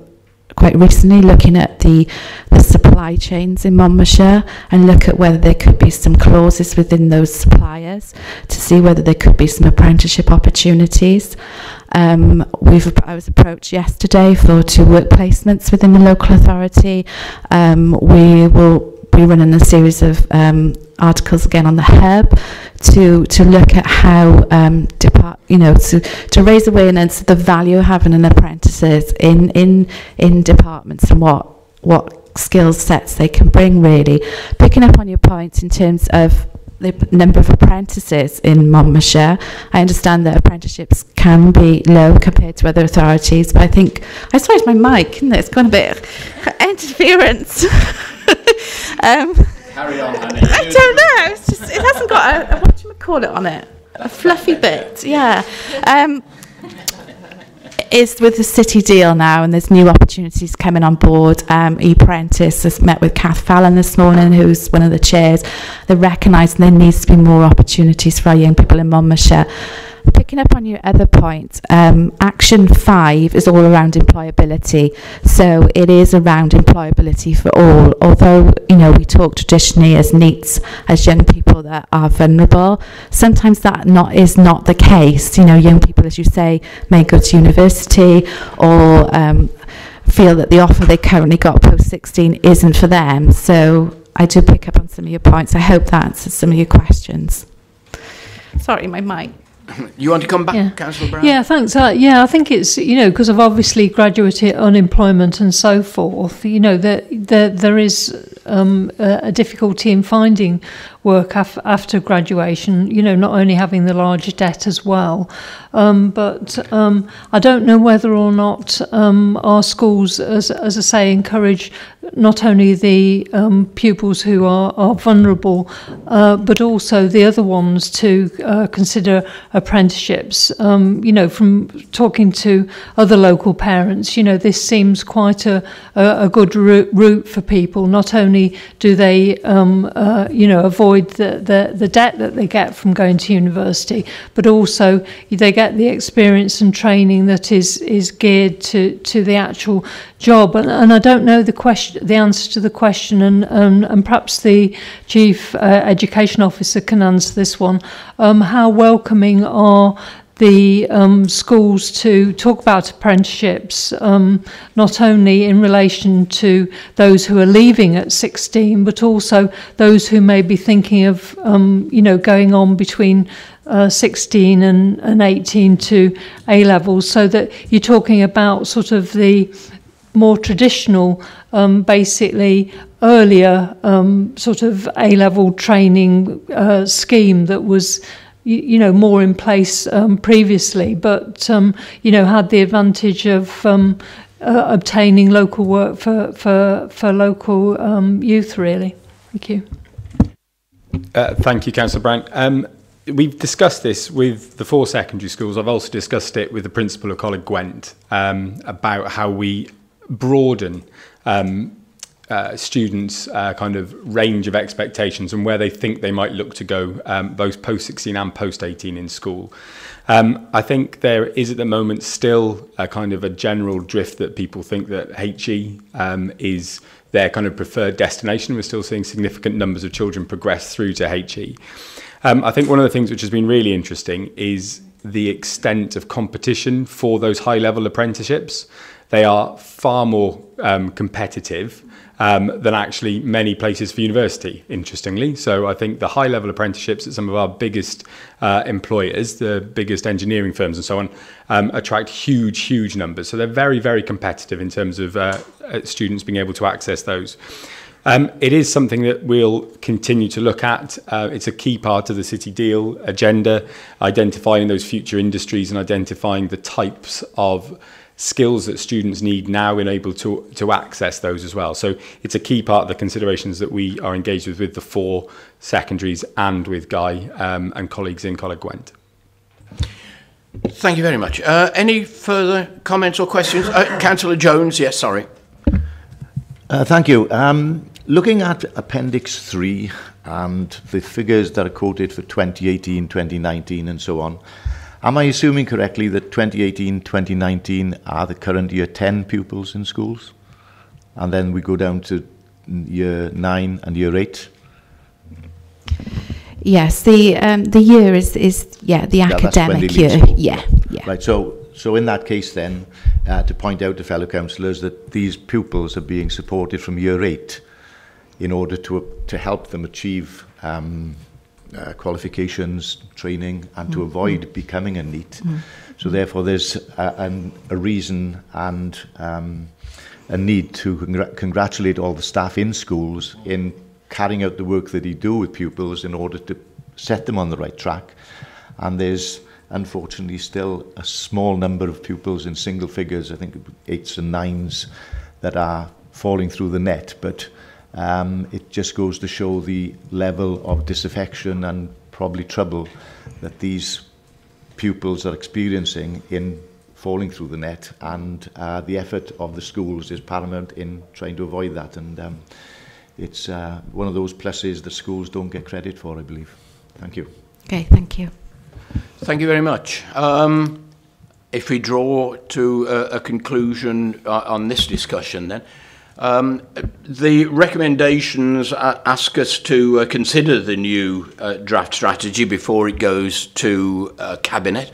quite recently looking at the, the supply chains in Monmouthshire and look at whether there could be some clauses within those suppliers to see whether there could be some apprenticeship opportunities. Um, we've, I was approached yesterday for two work placements within the local authority. Um, we will be running a series of um, articles again on the hub to to look at how um, depart you know to to raise awareness of the value of having an apprentices in in in departments and what what skill sets they can bring really. Picking up on your points in terms of the number of apprentices in Monmouthshire. I understand that apprenticeships can be low compared to other authorities, but I think I suppose my mic, isn't it? It's got a bit interference. um, Carry on, Annie. I don't know. It's just it hasn't got a, a what do you call it on it? A fluffy bit. Yeah. Um, is with the city deal now, and there's new opportunities coming on board. Um, ePrentice has met with Kath Fallon this morning, who's one of the chairs. They're recognising there needs to be more opportunities for our young people in Monmouthshire. Picking up on your other point, um, Action 5 is all around employability. So it is around employability for all. Although, you know, we talk traditionally as NEETs, as young people that are vulnerable, sometimes that not is not the case. You know, young people, as you say, may go to university or um, feel that the offer they currently got post 16 isn't for them. So I do pick up on some of your points. I hope that answers some of your questions. Sorry, my mic. You want to come back, Yeah. Councillor Brown? Yeah, thanks. Uh, yeah, I think it's you know because of obviously graduate unemployment and so forth. You know that there, there is um, a, a difficulty in finding work af- after graduation. You know, not only having the large debt as well, um, but um, I don't know whether or not um, our schools, as, as I say, encourage not only the um, pupils who are, are vulnerable, uh, but also the other ones to uh, consider apprenticeships. Um, you know, from talking to other local parents, you know, this seems quite a, a, a good route, route for people. Not only do they, um, uh, you know, avoid the, the, the debt that they get from going to university, but also they get the experience and training that is, is geared to, to the actual job. And, and I don't know the question, the answer to the question, and and perhaps the chief uh, education officer can answer this one. Um, how welcoming are the um, schools to talk about apprenticeships, um, not only in relation to those who are leaving at 16, but also those who may be thinking of, um, you know, going on between uh, 16 and, and 18 to A levels, so that you're talking about sort of the more traditional, um, basically earlier um, sort of A-level training uh, scheme that was, you, you know, more in place um, previously, but um, you know had the advantage of um, uh, obtaining local work for for for local um, youth. Really, thank you. Uh, thank you, Councillor Brown. Um, we've discussed this with the four secondary schools. I've also discussed it with the principal of Coleg Gwent um, about how we broaden um, uh, students' uh, kind of range of expectations and where they think they might look to go, um, both post 16 and post 18 in school. Um, I think there is at the moment still a kind of a general drift that people think that HE um, is their kind of preferred destination. We're still seeing significant numbers of children progress through to HE. Um, I think one of the things which has been really interesting is the extent of competition for those high level apprenticeships. They are far more um, competitive um, than actually many places for university, interestingly. So I think the high level apprenticeships at some of our biggest uh, employers, the biggest engineering firms and so on, um, attract huge, huge numbers. So they're very, very competitive in terms of uh, uh students being able to access those. Um, it is something that we'll continue to look at. Uh, it's a key part of the City Deal agenda, identifying those future industries and identifying the types of skills that students need now and able to, to access those as well. So it's a key part of the considerations that we are engaged with with the four secondaries and with Guy um, and colleagues in Coleg Gwent. Thank you very much. Uh, any further comments or questions? Uh, Councillor Jones, yes, sorry. Uh, thank you. Um, Looking at Appendix 3 and the figures that are quoted for 2018, 2019 and so on, am I assuming correctly that 2018, 2019 are the current year 10 pupils in schools? And then we go down to year 9 and year 8? Yes, the um, the year is is yeah the yeah, academic year. Yeah, yeah. Right. So so in that case, then uh, to point out to fellow councillors that these pupils are being supported from year eight in order to, to help them achieve um, uh, qualifications, training, and to mm. avoid becoming a NEET. Mm. So therefore, there's a, an, a reason and um, a need to congr congratulate all the staff in schools in carrying out the work that they do with pupils in order to set them on the right track. And there's unfortunately still a small number of pupils in single figures, I think eights and nines, that are falling through the net. But um, it just goes to show the level of disaffection and probably trouble that these pupils are experiencing in falling through the net and uh, the effort of the schools is paramount in trying to avoid that and um, it's uh, one of those pluses that schools don't get credit for I believe. Thank you. Okay, thank you. Thank you very much. Um, if we draw to a, a conclusion uh, on this discussion then, Um, the recommendations ask us to uh, consider the new uh, draft strategy before it goes to uh, Cabinet.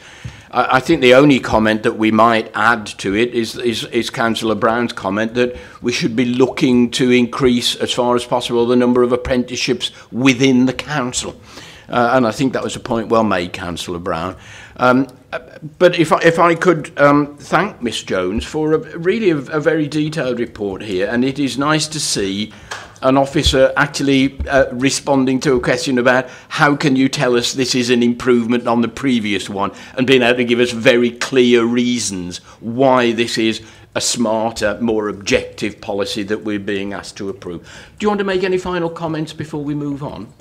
I, I think the only comment that we might add to it is, is, is Councillor Brown's comment that we should be looking to increase, as far as possible, the number of apprenticeships within the Council. Uh, and I think that was a point well made, Councillor Brown. Um, but if I, if I could um, thank Miss Jones for a, really a, a very detailed report here, and it is nice to see an officer actually uh, responding to a question about how can you tell us this is an improvement on the previous one and being able to give us very clear reasons why this is a smarter, more objective policy that we're being asked to approve. Do you want to make any final comments before we move on?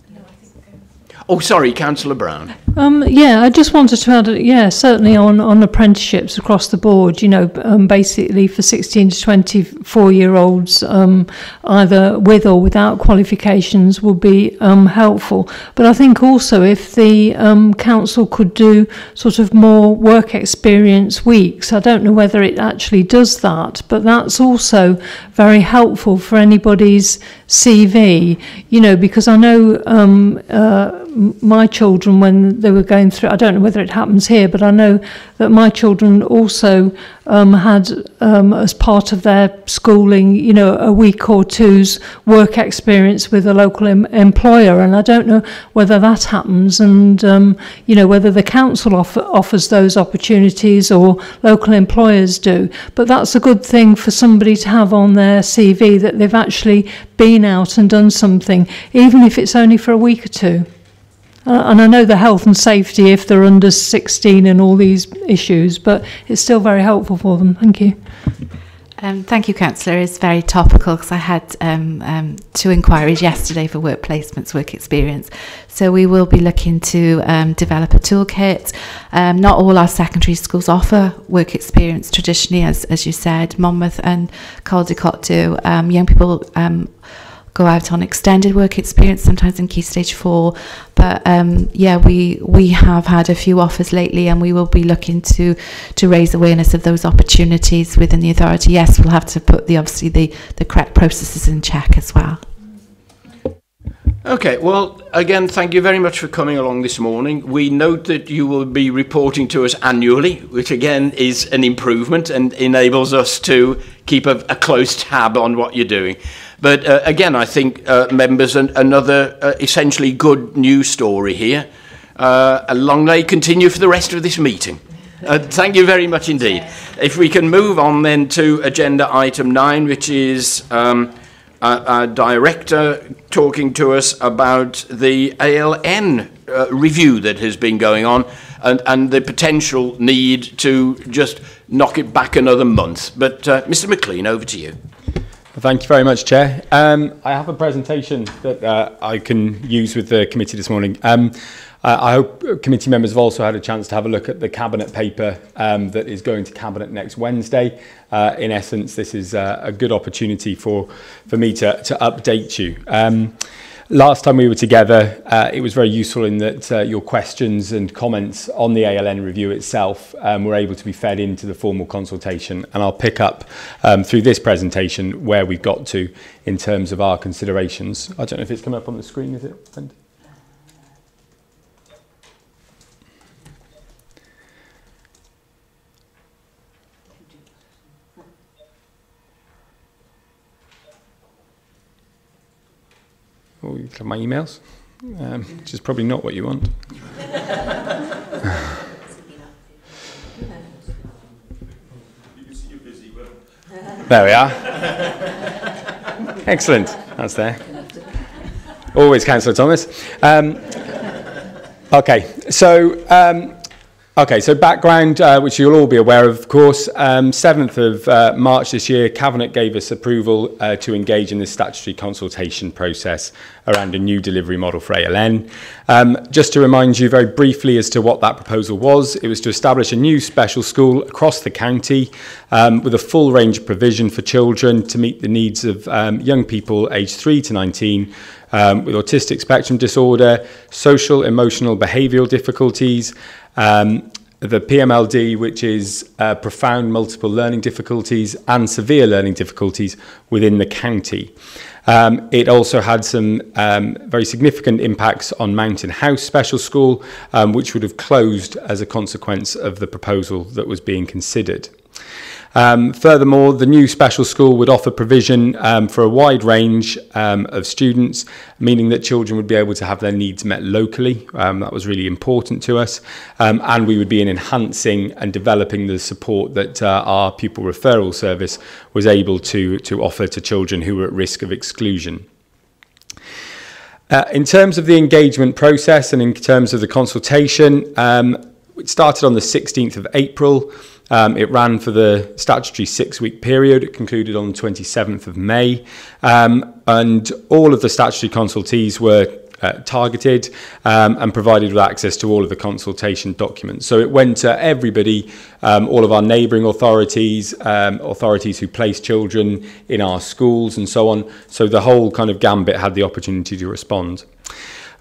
Oh, sorry, Councillor Brown. Um, yeah, I just wanted to add, yeah, certainly on, on apprenticeships across the board, you know, um, basically for 16 to 24 year olds, um, either with or without qualifications would be um, helpful. But I think also if the um, council could do sort of more work experience weeks, I don't know whether it actually does that, but that's also very helpful for anybody's CV, you know, because I know um, uh, my children, when they were going through, I don't know whether it happens here, but I know that my children also um, had, um, as part of their schooling, you know, a week or two's work experience with a local em employer. And I don't know whether that happens and, um, you know, whether the council offer, offers those opportunities or local employers do. But that's a good thing for somebody to have on their CV that they've actually been out and done something, even if it's only for a week or two. Uh, and I know the health and safety if they're under 16 and all these issues, but it's still very helpful for them. Thank you. Um, thank you, Councillor. It's very topical because I had um, um, two inquiries yesterday for work placements, work experience. So we will be looking to um, develop a toolkit. Um, not all our secondary schools offer work experience traditionally, as, as you said. Monmouth and Caldicot do. Um, young people go out on extended work experience, sometimes in key stage four. But um, yeah, we we have had a few offers lately, and we will be looking to to raise awareness of those opportunities within the authority. Yes, we'll have to put the obviously the the correct processes in check as well. Okay, well, again, thank you very much for coming along this morning. We note that you will be reporting to us annually, which again is an improvement and enables us to keep a, a close tab on what you're doing. But uh, again, I think uh, members, an, another uh, essentially good news story here. Uh, a long may continue for the rest of this meeting. Uh, thank you very much indeed. If we can move on then to agenda item nine, which is um, our, our director talking to us about the ALN uh, review that has been going on and, and the potential need to just knock it back another month. But uh, Mr McLean, over to you. Thank you very much, Chair. Um, I have a presentation that uh, I can use with the committee this morning. Um, I hope committee members have also had a chance to have a look at the cabinet paper um, that is going to cabinet next Wednesday. Uh, in essence, this is uh, a good opportunity for, for me to, to update you. Um, Last time we were together, uh, it was very useful in that uh, your questions and comments on the ALN review itself um, were able to be fed into the formal consultation. And I'll pick up um, through this presentation where we've got to in terms of our considerations. I don't know if it's come up on the screen, is it? Wendy? Oh, you have my emails, um, which is probably not what you want. there we are. Excellent. That's there. Always Councillor Thomas. Um, okay, so um, Okay, so background, uh, which you'll all be aware of, of course, um, 7th of uh, March this year, Cabinet gave us approval uh, to engage in the statutory consultation process around a new delivery model for ALN. Um, just to remind you very briefly as to what that proposal was, it was to establish a new special school across the county um, with a full range of provision for children to meet the needs of um, young people aged 3 to 19 um, with autistic spectrum disorder, social, emotional, behavioural difficulties, Um, the PMLD, which is uh, profound multiple learning difficulties and severe learning difficulties within the county. Um, it also had some um, very significant impacts on Mountain House Special School, um, which would have closed as a consequence of the proposal that was being considered. Um, furthermore, the new special school would offer provision um, for a wide range um, of students, meaning that children would be able to have their needs met locally. Um, that was really important to us. Um, and we would be in enhancing and developing the support that uh, our pupil referral service was able to, to offer to children who were at risk of exclusion. Uh, in terms of the engagement process and in terms of the consultation, um, it started on the 16th of April. Um, it ran for the statutory six-week period. It concluded on the 27th of May. Um, and all of the statutory consultees were uh, targeted um, and provided with access to all of the consultation documents. So it went to everybody, um, all of our neighbouring authorities, um, authorities who place children in our schools and so on. So the whole kind of gambit had the opportunity to respond.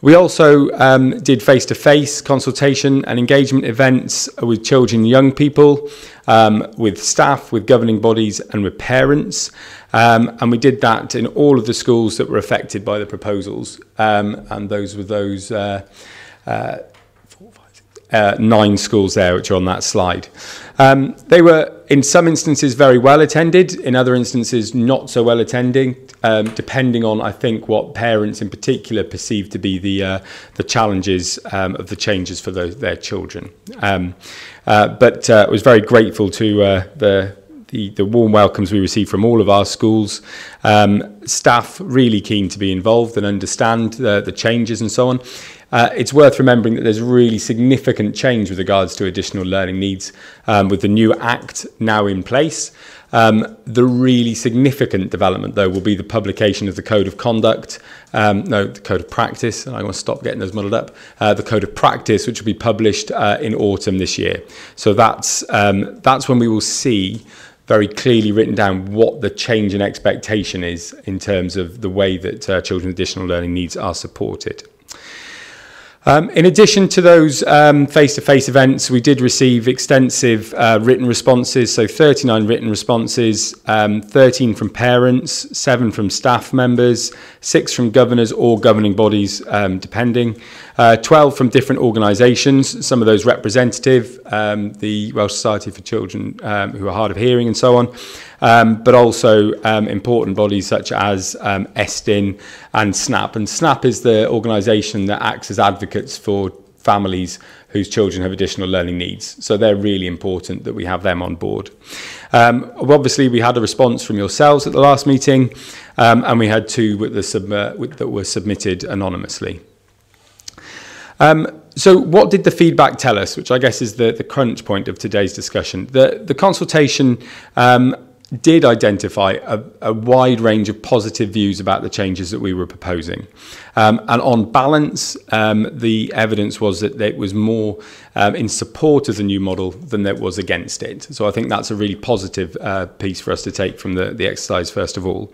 We also um, did face-to-face -face consultation and engagement events with children and young people, um, with staff, with governing bodies and with parents. Um, and we did that in all of the schools that were affected by the proposals. Um, and those were those uh, uh, uh, nine schools there, which are on that slide. Um, they were, in some instances, very well attended, in other instances, not so well attending, um, depending on, I think, what parents in particular perceive to be the, uh, the challenges um, of the changes for the, their children. Um, uh, but uh, was very grateful to uh, the the, the warm welcomes we received from all of our schools. Um, staff really keen to be involved and understand the, the changes and so on. Uh, it's worth remembering that there's really significant change with regards to additional learning needs um, with the new Act now in place. Um, the really significant development, though, will be the publication of the Code of Conduct, um, no, the Code of Practice, I want to stop getting those muddled up, uh, the Code of Practice, which will be published uh, in autumn this year. So that's, um, that's when we will see very clearly written down what the change in expectation is in terms of the way that uh, children with additional learning needs are supported. Um, in addition to those um, face-to-face events, we did receive extensive uh, written responses, so 39 written responses, um, 13 from parents, 7 from staff members, 6 from governors or governing bodies, um, depending, uh, 12 from different organisations, some of those representative, um, the Welsh Society for Children um, who are hard of hearing and so on, um, but also um, important bodies such as um, Estyn and SNAP. And SNAP is the organisation that acts as advocates for families whose children have additional learning needs. So they're really important that we have them on board. Um, obviously, we had a response from yourselves at the last meeting, um, and we had two with the with, that were submitted anonymously. Um, so what did the feedback tell us, which I guess is the, the crunch point of today's discussion? The, the consultation um, did identify a, a wide range of positive views about the changes that we were proposing. Um, and on balance, um, the evidence was that it was more um, in support of the new model than it was against it. So I think that's a really positive uh, piece for us to take from the, the exercise, first of all.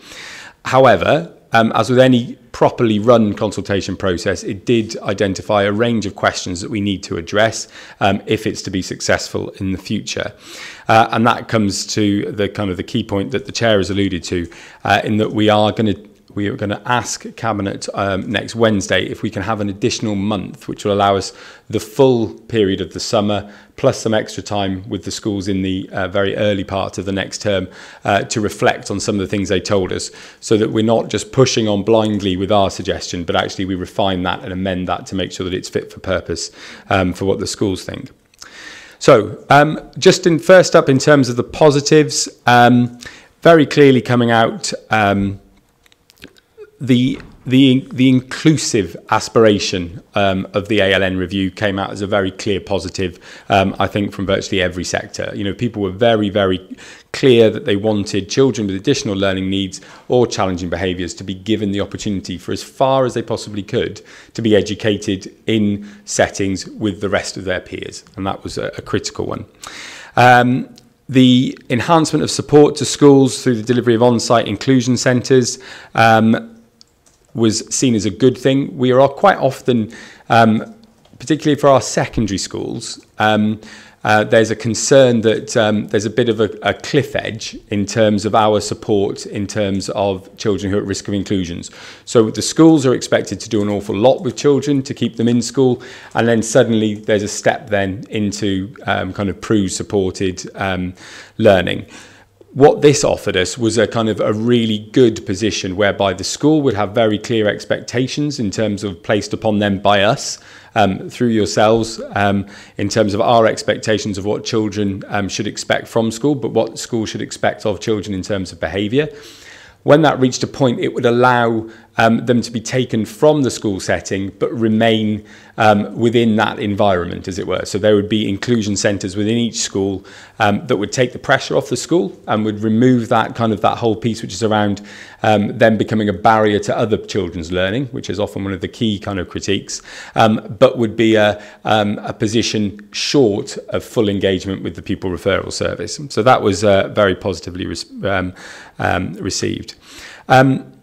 However, um, as with any properly run consultation process, it did identify a range of questions that we need to address um, if it's to be successful in the future. Uh, and that comes to the kind of the key point that the chair has alluded to, uh, in that we are going to we are going to ask Cabinet um, next Wednesday if we can have an additional month, which will allow us the full period of the summer, plus some extra time with the schools in the uh, very early part of the next term uh, to reflect on some of the things they told us, so that we're not just pushing on blindly with our suggestion, but actually we refine that and amend that to make sure that it's fit for purpose um, for what the schools think. So, um, just in first up in terms of the positives, um, very clearly coming out um, the the the inclusive aspiration um, of the ALN review came out as a very clear positive. Um, I think from virtually every sector. You know, people were very very clear that they wanted children with additional learning needs or challenging behaviours to be given the opportunity for as far as they possibly could to be educated in settings with the rest of their peers, and that was a, a critical one. Um, the enhancement of support to schools through the delivery of on-site inclusion centres um, was seen as a good thing. We are quite often, um, particularly for our secondary schools, um, uh, there's a concern that um, there's a bit of a, a cliff edge in terms of our support in terms of children who are at risk of inclusions. So the schools are expected to do an awful lot with children to keep them in school, and then suddenly there's a step then into um, kind of PRU supported um, learning. What this offered us was a kind of a really good position whereby the school would have very clear expectations in terms of placed upon them by us um, through yourselves um, in terms of our expectations of what children um, should expect from school, but what school should expect of children in terms of behaviour. When that reached a point, it would allow um, them to be taken from the school setting but remain um, within that environment, as it were. So there would be inclusion centres within each school um, that would take the pressure off the school and would remove that kind of that whole piece which is around um, them becoming a barrier to other children's learning, which is often one of the key kind of critiques, um, but would be a, um, a position short of full engagement with the pupil referral service. So that was uh, very positively um, um, received. Um,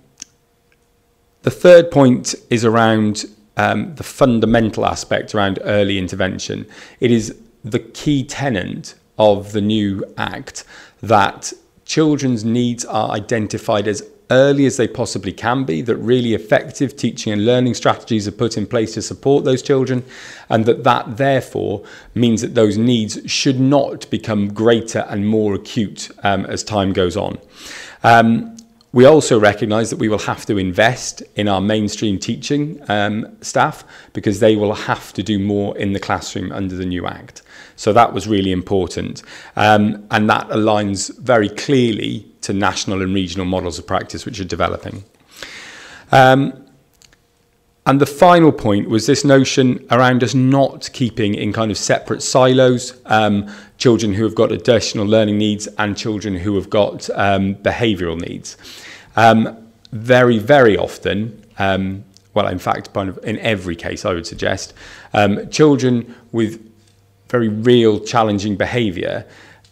the third point is around um, the fundamental aspect around early intervention. It is the key tenant of the new Act that children's needs are identified as early as they possibly can be, that really effective teaching and learning strategies are put in place to support those children, and that that therefore means that those needs should not become greater and more acute um, as time goes on. Um, We also recognise that we will have to invest in our mainstream teaching um, staff because they will have to do more in the classroom under the new Act. So that was really important. Um, and that aligns very clearly to national and regional models of practice which are developing. Um, and the final point was this notion around us not keeping in kind of separate silos um, children who have got additional learning needs and children who have got um, behavioural needs. Um, very, very often, um, well, in fact, in every case, I would suggest, um, children with very real challenging behaviour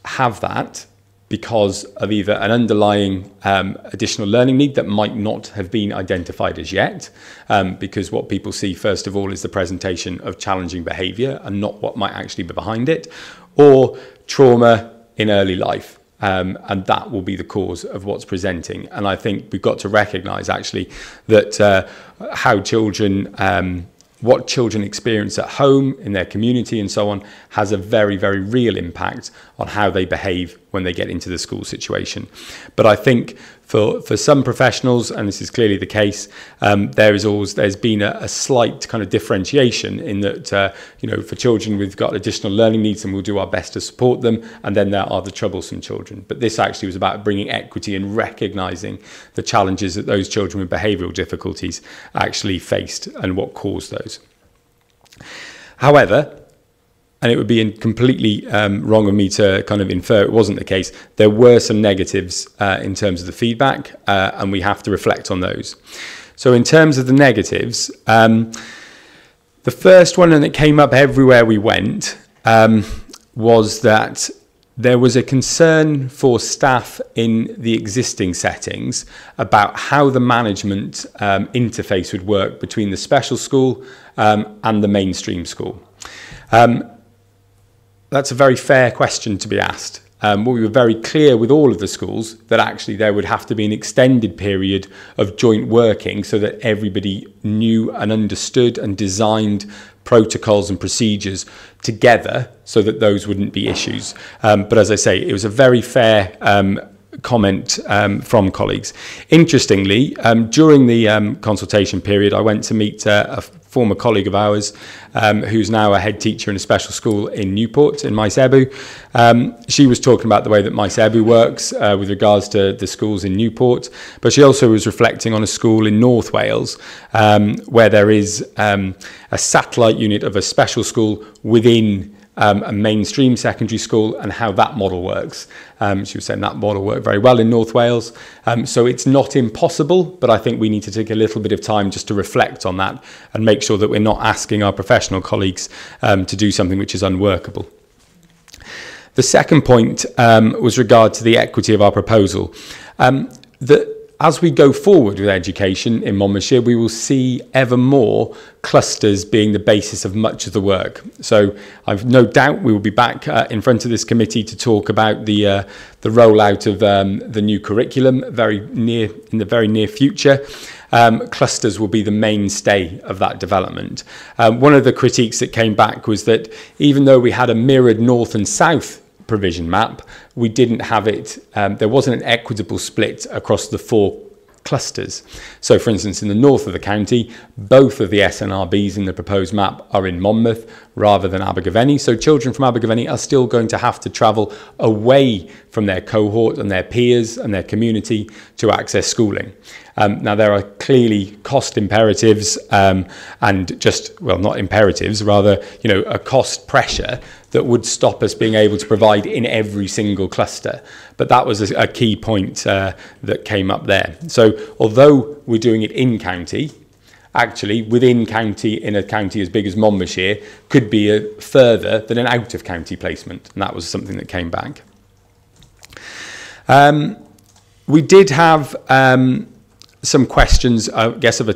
have that because of either an underlying um, additional learning need that might not have been identified as yet, um, because what people see first of all is the presentation of challenging behaviour and not what might actually be behind it, or trauma in early life. Um, and that will be the cause of what's presenting. And I think we've got to recognise actually that uh, how children um, what children experience at home, in their community, and so on, has a very, very real impact on how they behave when they get into the school situation. But I think for, for some professionals, and this is clearly the case, um, there is always there's been a, a slight kind of differentiation in that uh, you know for children we've got additional learning needs and we'll do our best to support them, and then there are the troublesome children. But this actually was about bringing equity and recognising the challenges that those children with behavioural difficulties actually faced and what caused those. However, and it would be completely um, wrong of me to kind of infer it wasn't the case. There were some negatives uh, in terms of the feedback, uh, and we have to reflect on those. So, in terms of the negatives, um, the first one, and it came up everywhere we went, um, was that there was a concern for staff in the existing settings about how the management um, interface would work between the special school um, and the mainstream school. Um, that's a very fair question to be asked. Um, we were very clear with all of the schools that actually there would have to be an extended period of joint working so that everybody knew and understood and designed protocols and procedures together so that those wouldn't be issues. Um, but as I say, it was a very fair um, comment um, from colleagues. Interestingly, um, during the um, consultation period, I went to meet uh, a former colleague of ours um, who's now a head teacher in a special school in Newport, in Maes Ebbw. Um, she was talking about the way that Maes Ebbw works uh, with regards to the schools in Newport, but she also was reflecting on a school in North Wales um, where there is um, a satellite unit of a special school within um, a mainstream secondary school and how that model works. Um, she was saying that model worked very well in North Wales. Um, so it's not impossible, but I think we need to take a little bit of time just to reflect on that and make sure that we're not asking our professional colleagues um, to do something which is unworkable. The second point um, was regard to the equity of our proposal. Um, the, as we go forward with education in Monmouthshire, we will see ever more clusters being the basis of much of the work. So I've no doubt we will be back uh, in front of this committee to talk about the uh, the rollout of um, the new curriculum very near in the very near future. Um, clusters will be the mainstay of that development. Um, one of the critiques that came back was that even though we had a mirrored north and south provision map, we didn't have it, um, there wasn't an equitable split across the four clusters. So for instance, in the north of the county, both of the SNRBs in the proposed map are in Monmouth rather than Abergavenny. So children from Abergavenny are still going to have to travel away from their cohort and their peers and their community to access schooling. Um, now, there are clearly cost imperatives um, and just, well, not imperatives, rather, you know, a cost pressure that would stop us being able to provide in every single cluster. But that was a, a key point uh, that came up there. So, although we're doing it in county, actually within county in a county as big as Monmouthshire could be a, further than an out of county placement and that was something that came back um, we did have um, some questions, I guess, of a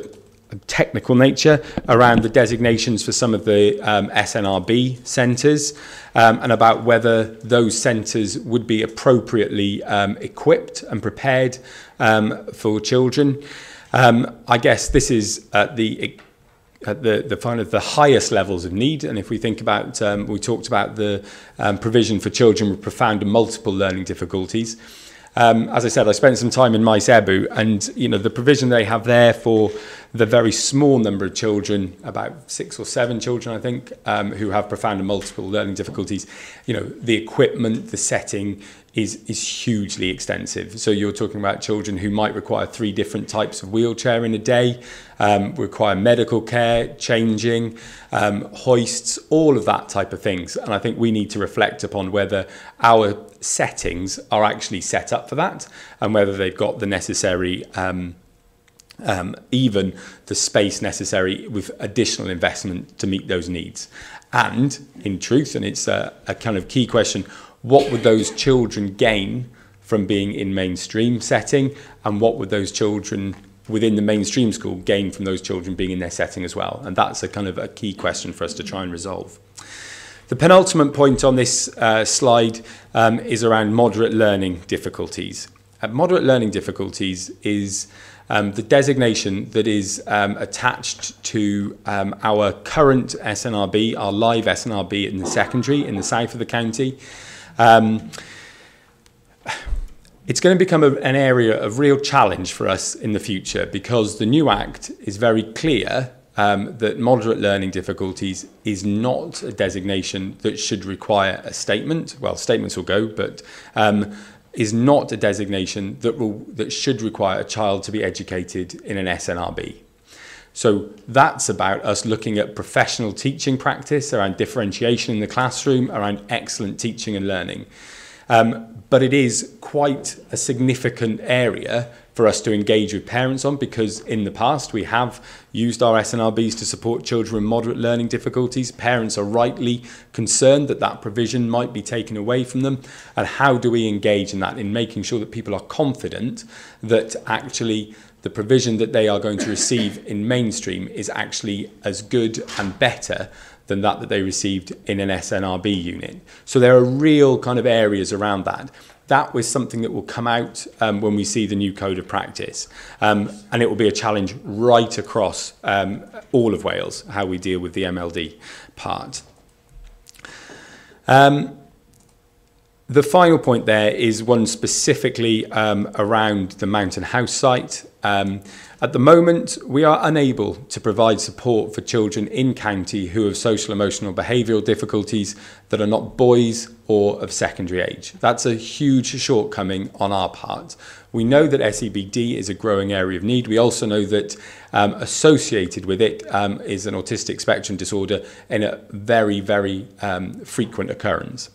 technical nature around the designations for some of the um, SNRB centres um, and about whether those centres would be appropriately um, equipped and prepared um, for children. Um, I guess this is at the at the, the kind of the highest levels of need. And if we think about, um, we talked about the um, provision for children with profound and multiple learning difficulties. Um, as I said, I spent some time in Maes Ebbw, and you know the provision they have there for the very small number of children, about six or seven children, I think, um, who have profound and multiple learning difficulties. You know, the equipment, the setting is is hugely extensive. So you're talking about children who might require three different types of wheelchair in a day, um, require medical care, changing, um, hoists, all of that type of things. And I think we need to reflect upon whether our settings are actually set up for that and whether they've got the necessary um, um, even the space necessary with additional investment to meet those needs. And in truth, and it's a, a kind of key question, what would those children gain from being in mainstream setting and what would those children within the mainstream school gain from those children being in their setting as well? And that's a kind of a key question for us to try and resolve. The penultimate point on this uh, slide um, is around moderate learning difficulties. Uh, moderate learning difficulties is um, the designation that is um, attached to um, our current SNRB, our live SNRB in the secondary in the south of the county. Um, it's going to become a, an area of real challenge for us in the future because the new Act is very clear um, that moderate learning difficulties is not a designation that should require a statement. Well, statements will go, but um, is not a designation that, will, that should require a child to be educated in an SNRB. So that's about us looking at professional teaching practice, around differentiation in the classroom, around excellent teaching and learning. Um, but it is quite a significant area for us to engage with parents on because in the past we have used our SNRBs to support children with moderate learning difficulties. Parents are rightly concerned that that provision might be taken away from them. And how do we engage in that in making sure that people are confident that actually the provision that they are going to receive in mainstream is actually as good and better than that that they received in an SNRB unit. So there are real kind of areas around that that was something that will come out um, when we see the new code of practice. Um, and it will be a challenge right across um, all of Wales, how we deal with the MLD part. Um, the final point there is one specifically um, around the Mounton House site. Um, at the moment, we are unable to provide support for children in county who have social emotional behavioural difficulties that are not boys or of secondary age. That's a huge shortcoming on our part. We know that SEBD is a growing area of need. We also know that um, associated with it um, is an autistic spectrum disorder in a very, very um, frequent occurrence.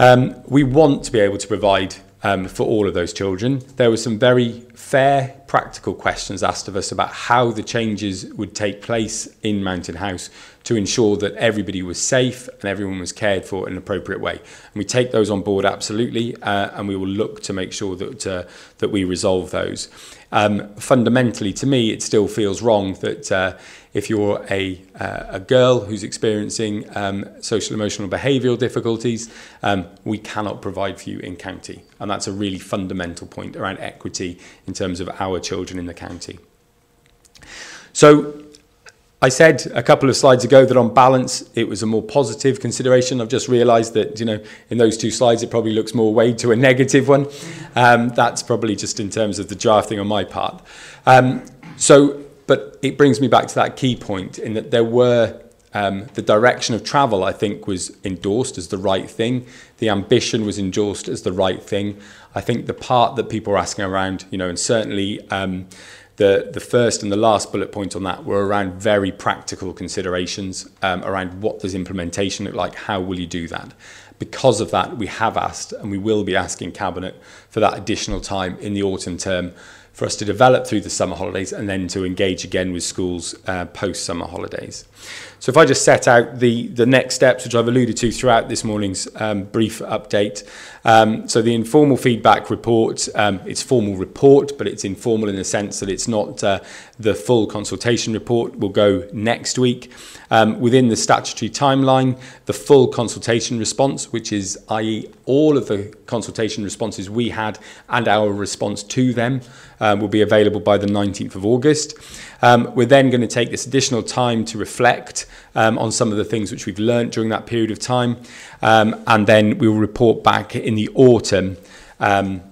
Um, we want to be able to provide um, for all of those children. There were some very fair, practical questions asked of us about how the changes would take place in Mountain House to ensure that everybody was safe and everyone was cared for in an appropriate way. And we take those on board absolutely, uh, and we will look to make sure that uh, that we resolve those um, fundamentally, to me, it still feels wrong that uh, if you're a, uh, a girl who's experiencing um, social emotional behavioural difficulties, um, we cannot provide for you in county. And that's a really fundamental point around equity in terms of our children in the county. So I said a couple of slides ago that on balance it was a more positive consideration. I've just realised that you know in those two slides it probably looks more weighed to a negative one. Um, that's probably just in terms of the drafting on my part. Um, so, but it brings me back to that key point in that there were um, the direction of travel. I think was endorsed as the right thing. The ambition was endorsed as the right thing. I think the part that people are asking around, you know, and certainly. Um, the, the first and the last bullet point on that were around very practical considerations um, around what does implementation look like, how will you do that? Because of that, we have asked and we will be asking Cabinet for that additional time in the autumn term for us to develop through the summer holidays and then to engage again with schools uh, post-summer holidays. So if I just set out the, the next steps, which I've alluded to throughout this morning's um, brief update. Um, so the informal feedback report, um, it's formal report, but it's informal in the sense that it's not uh, the full consultation report will go next week. Um, within the statutory timeline, the full consultation response, which is i.e. all of the consultation responses we had and our response to them, um, will be available by the 19th of August. Um, we're then going to take this additional time to reflect um, on some of the things which we've learnt during that period of time. Um, and then we'll report back in the autumn um,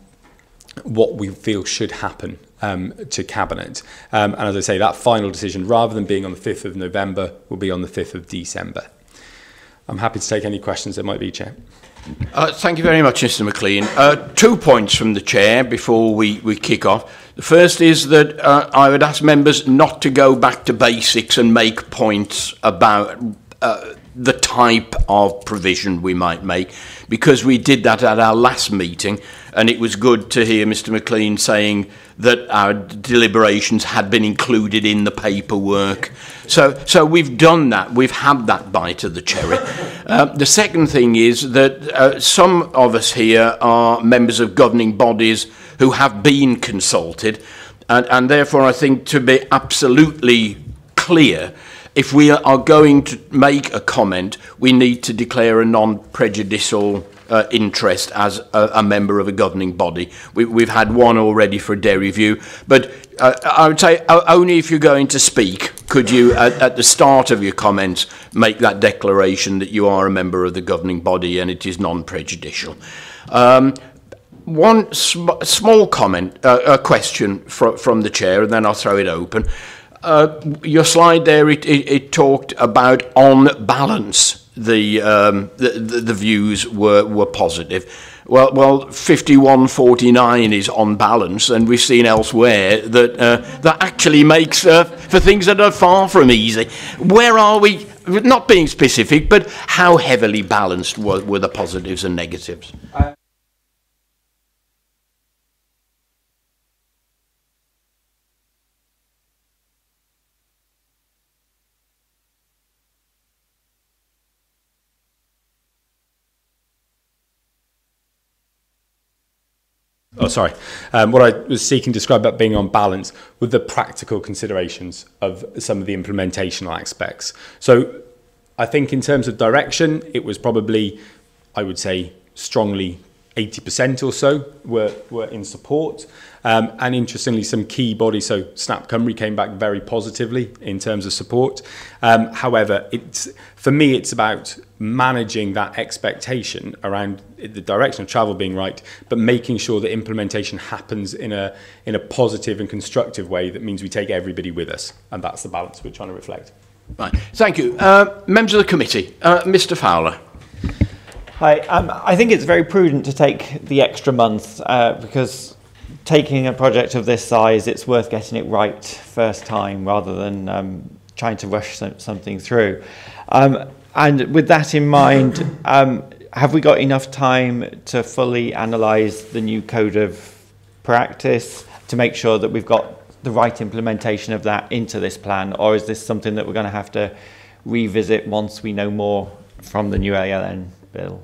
what we feel should happen um, to Cabinet. Um, and as I say, that final decision, rather than being on the 5th of November, will be on the 5th of December. I'm happy to take any questions there might be, Chair. Uh, thank you very much, Mr McLean. Uh, two points from the Chair before we, we kick off. The first is that uh, I would ask members not to go back to basics and make points about uh, the type of provision we might make because we did that at our last meeting and it was good to hear Mr McLean saying that our deliberations had been included in the paperwork. So, so we've done that. We've had that bite of the cherry. Uh, the second thing is that uh, some of us here are members of governing bodies who have been consulted and, and therefore I think to be absolutely clear if we are going to make a comment, we need to declare a non-prejudicial uh, interest as a, a member of a governing body. We, we've had one already for a review, but uh, I would say only if you're going to speak could you, at, at the start of your comments, make that declaration that you are a member of the governing body and it is non-prejudicial. Um, one sm small comment, uh, a question fr from the chair, and then I'll throw it open. Uh, your slide there, it, it, it talked about on balance the, um, the, the, the views were, were positive. Well, well, 51.49 is on balance, and we've seen elsewhere that uh, that actually makes uh, for things that are far from easy. Where are we? Not being specific, but how heavily balanced were, were the positives and negatives? Oh sorry, um, what I was seeking to describe about being on balance with the practical considerations of some of the implementational aspects. So I think in terms of direction, it was probably, I would say, strongly 80% or so were, were in support. Um, and interestingly, some key bodies, so Snap Cymru came back very positively in terms of support. Um, however, it's, for me, it's about managing that expectation around the direction of travel being right, but making sure that implementation happens in a, in a positive and constructive way that means we take everybody with us. And that's the balance we're trying to reflect. Right. Thank you. Uh, members of the committee, uh, Mr Fowler. Hi. Um, I think it's very prudent to take the extra month uh, because taking a project of this size, it's worth getting it right first time rather than um, trying to rush something through. Um, and with that in mind, um, have we got enough time to fully analyse the new code of practice to make sure that we've got the right implementation of that into this plan, or is this something that we're going to have to revisit once we know more from the new ALN bill?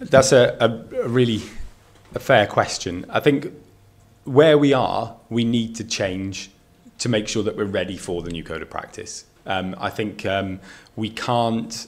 That's a, a, really a fair question. I think where we are, we need to change to make sure that we're ready for the new code of practice. Um, I think um, we can't,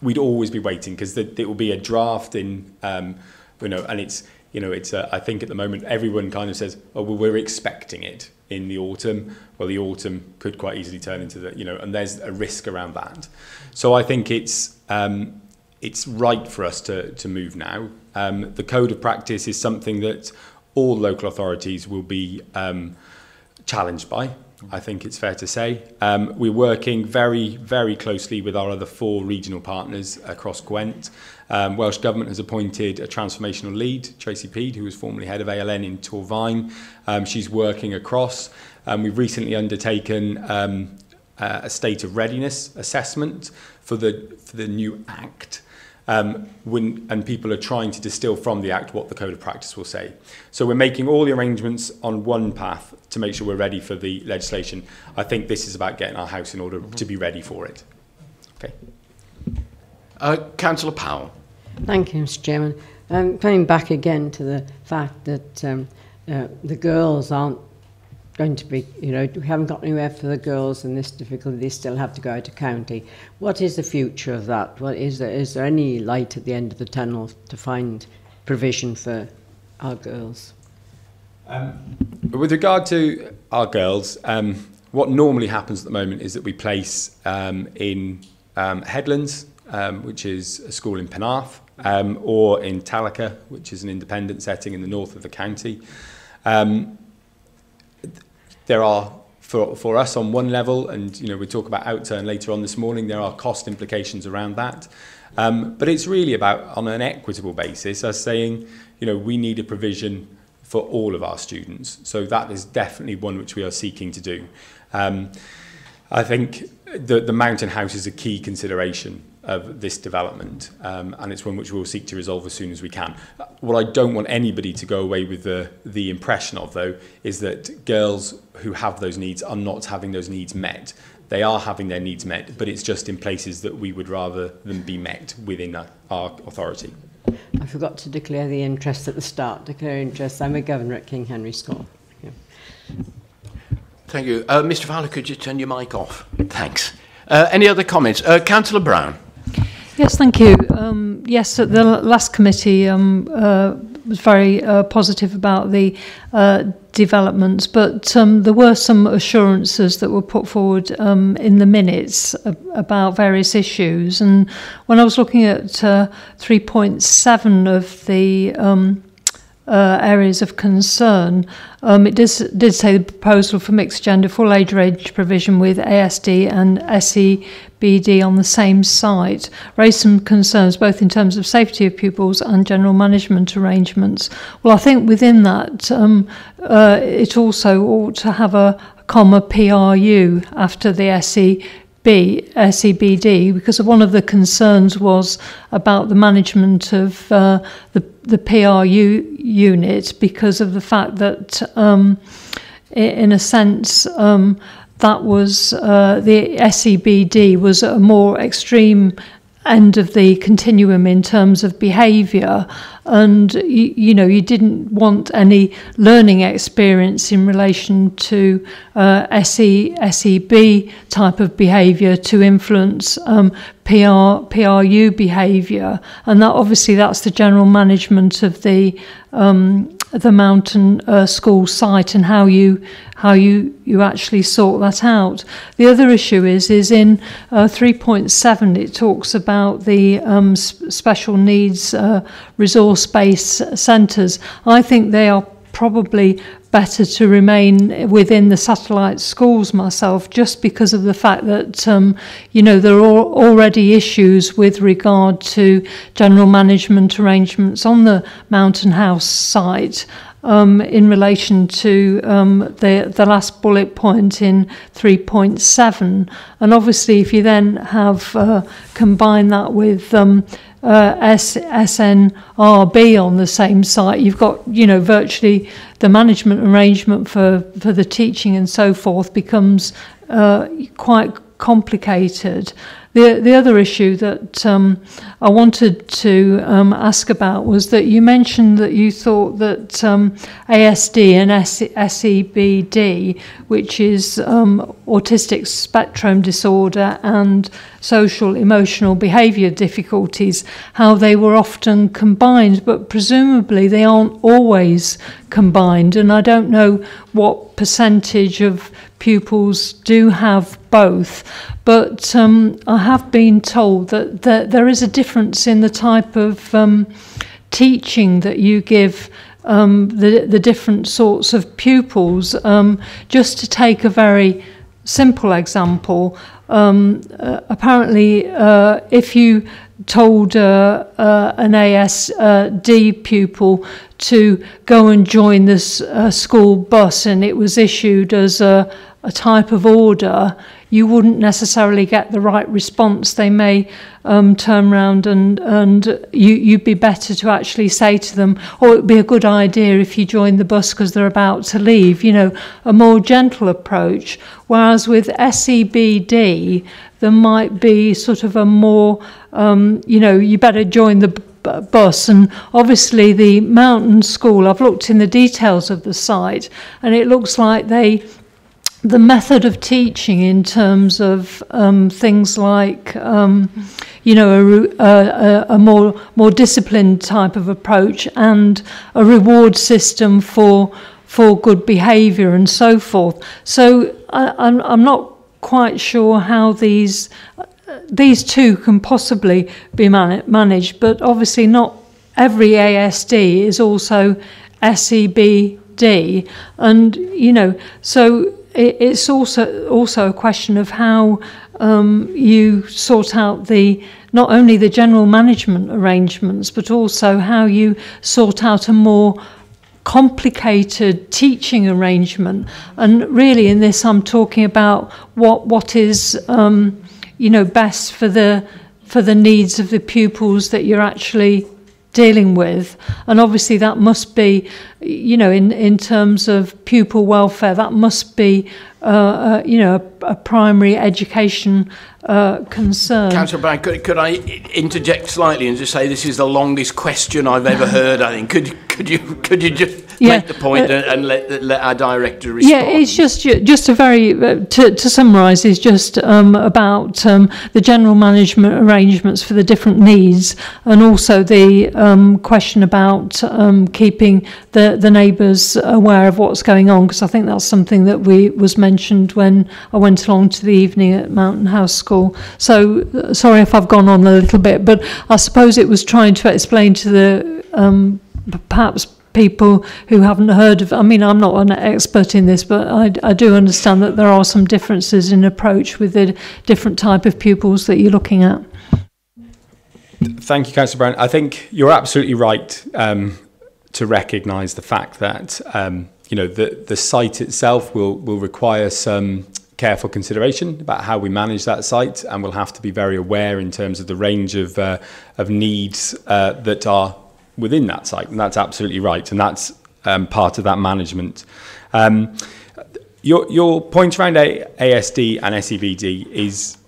we'd always be waiting because it will be a draft in, um, you know, and it's, you know, it's, I think at the moment everyone kind of says, oh, well, we're expecting it in the autumn. Well, the autumn could quite easily turn into the, you know, and there's a risk around that. So I think it's, um, it's right for us to, to move now. Um, the code of practice is something that all local authorities will be um, challenged by. I think it's fair to say. Um, we're working very, very closely with our other four regional partners across Gwent. Um, Welsh Government has appointed a transformational lead, Tracy Peed, who was formerly head of ALN in Torfaen. Um, she's working across. Um, we've recently undertaken um, a state of readiness assessment for the, for the new Act um, when, and people are trying to distill from the Act what the Code of Practice will say. So we're making all the arrangements on one path to make sure we're ready for the legislation. I think this is about getting our house in order to be ready for it. Okay. Uh, Councillor Powell. Thank you, Mr Chairman. Um, coming back again to the fact that um, uh, the girls aren't going to be, you know, we haven't got anywhere for the girls in this difficulty, they still have to go out to county. What is the future of that? What is there, is there any light at the end of the tunnel to find provision for our girls? Um, with regard to our girls, um, what normally happens at the moment is that we place um, in um, Headlands, um, which is a school in Penarth, um, or in Talocher, which is an independent setting in the north of the county. Um, there are for, for us on one level, and you know we talk about outturn later on this morning, there are cost implications around that. Um, but it's really about on an equitable basis, as saying, you know, we need a provision for all of our students. So that is definitely one which we are seeking to do. Um, I think the, the Mounton House is a key consideration of this development, um, and it's one which we'll seek to resolve as soon as we can. What I don't want anybody to go away with the, the impression of, though, is that girls who have those needs are not having those needs met. They are having their needs met, but it's just in places that we would rather them be met within our, our authority. I forgot to declare the interest at the start. Declare interest. I'm a governor at King Henry School. Yeah. Thank you. Uh, Mr Fowler, could you turn your mic off? Thanks. Uh, any other comments? Uh, Councillor Brown. Yes, thank you. Um, yes, at the last committee um, uh, was very uh, positive about the uh, developments, but um, there were some assurances that were put forward um, in the minutes about various issues. And when I was looking at uh, 3.7 of the um, uh, areas of concern. Um, it does, did say the proposal for mixed gender full age range provision with ASD and SEBD on the same site raised some concerns both in terms of safety of pupils and general management arrangements. Well, I think within that, um, uh, it also ought to have a comma PRU after the SE B, SEBD because one of the concerns was about the management of uh, the, the PRU unit because of the fact that, um, in a sense, um, that was uh, the SEBD was a more extreme end of the continuum in terms of behaviour and you, you know you didn't want any learning experience in relation to uh, SE, SEB type of behaviour to influence um, PR, PRU behaviour. And that obviously that's the general management of the um, the Mounton uh, school site and how you how you you actually sort that out. The other issue is is in uh, 3.7 it talks about the um, special needs uh, resource based centres. I think they are probably better to remain within the satellite schools myself just because of the fact that um, you know there are already issues with regard to general management arrangements on the Mounton House site um, in relation to um, the, the last bullet point in 3.7. And obviously, if you then have uh, combined that with um, uh, SNRB on the same site, you've got, you know, virtually the management arrangement for, for the teaching and so forth becomes uh, quite complicated. The, the other issue that um, I wanted to um, ask about was that you mentioned that you thought that um, ASD and SEBD, which is um, autistic spectrum disorder and social emotional behaviour difficulties, how they were often combined, but presumably they aren't always combined. And I don't know what percentage of pupils do have both, but um, I have been told that, that there is a difference in the type of um, teaching that you give um, the, the different sorts of pupils. Um, just to take a very simple example, um, uh, apparently, uh, if you told uh, uh, an ASD pupil to go and join this uh, school bus and it was issued as a, a type of order, you wouldn't necessarily get the right response. They may um, turn around and, and you, you'd be better to actually say to them, oh, it would be a good idea if you join the bus because they're about to leave, you know, a more gentle approach. Whereas with SEBD, there might be sort of a more, um, you know, you better join the bus and obviously the Mounton school I've looked in the details of the site and it looks like they the method of teaching in terms of um, things like, um, you know, a, a, a, more more disciplined type of approach and a reward system for for good behaviour and so forth. So I, I'm I'm not quite sure how these these two can possibly be man managed, but obviously not every ASD is also SEBD, and you know so it's also also a question of how um, you sort out the not only the general management arrangements, but also how you sort out a more complicated teaching arrangement. And really, in this, I'm talking about what what is um, you know best for the for the needs of the pupils that you're actually dealing with. And obviously that must be you know in in terms of pupil welfare that must be uh, uh, you know a, a primary education uh, concern. Councillor Brown, could, could I interject slightly and just say this is the longest question I've ever heard I think. Could could you could you just Yeah, make the point uh, and, and let let our director respond? Yeah, it's just just a very uh, to to summarise is just um, about um, the general management arrangements for the different needs, and also the um, question about um, keeping the the neighbours aware of what's going on, because I think that's something that we was mentioned when I went along to the evening at Mounton House School. So uh, sorry if I've gone on a little bit, but I suppose it was trying to explain to the um, perhaps people who haven't heard of I mean I'm not an expert in this but I, I do understand that there are some differences in approach with the different type of pupils that you're looking at Thank you, Councillor Brown. I think you're absolutely right um, to recognise the fact that um, you know the the site itself will will require some careful consideration about how we manage that site, and we'll have to be very aware in terms of the range of uh, of needs uh, that are within that site, and that's absolutely right, and that's um, part of that management. Um, your your point around ASD and SEBD is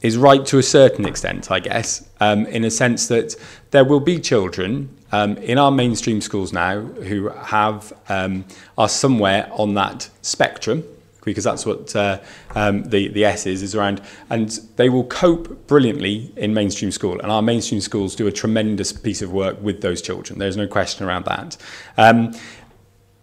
is right to a certain extent, I guess, um, in a sense that there will be children um, in our mainstream schools now who have um, are somewhere on that spectrum, because that's what uh, um, the the S is is around, and they will cope brilliantly in mainstream school, and our mainstream schools do a tremendous piece of work with those children. There's no question around that. Um,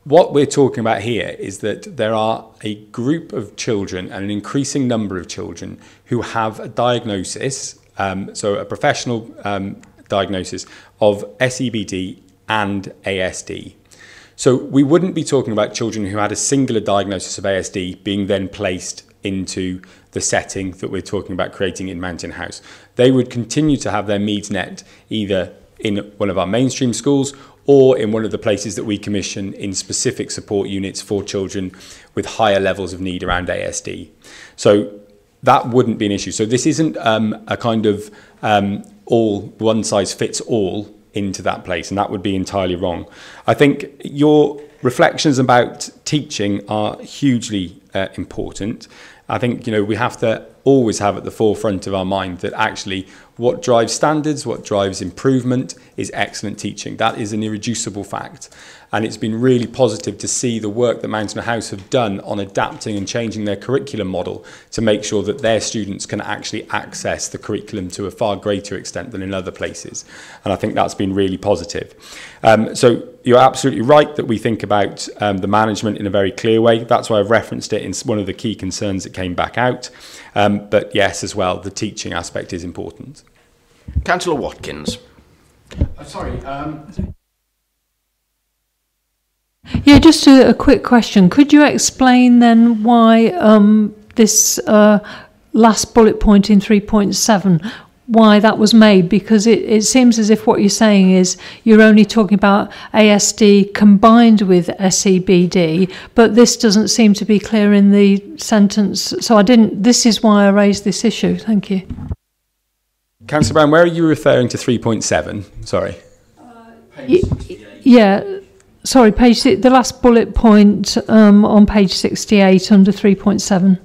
what we're talking about here is that there are a group of children and an increasing number of children who have a diagnosis, um, so a professional um, diagnosis of SEBD and ASD. So we wouldn't be talking about children who had a singular diagnosis of ASD being then placed into the setting that we're talking about creating in Mounton House. They would continue to have their needs met either in one of our mainstream schools or in one of the places that we commission in specific support units for children with higher levels of need around ASD. So that wouldn't be an issue. So this isn't um, a kind of um, all one size fits all into that place, and that would be entirely wrong. I think your reflections about teaching are hugely uh, important. I think you know we have to always have at the forefront of our mind that actually what drives standards, what drives improvement is excellent teaching. That is an irreducible fact. And it's been really positive to see the work that Mounton House have done on adapting and changing their curriculum model to make sure that their students can actually access the curriculum to a far greater extent than in other places. And I think that's been really positive. Um, so you're absolutely right that we think about um, the management in a very clear way. That's why I've referenced it in one of the key concerns that came back out. Um, but yes, as well, the teaching aspect is important. Councillor Watkins. Uh, sorry. Yeah, just a, a quick question. Could you explain then why um, this uh, last bullet point in 3.7, why that was made? Because it, it seems as if what you're saying is you're only talking about ASD combined with SEBD, but this doesn't seem to be clear in the sentence. So I didn't, this is why I raised this issue. Thank you. Councillor Brown, where are you referring to 3.7? Sorry. Y- yeah, sorry, page the last bullet point um, on page 68 under 3.7.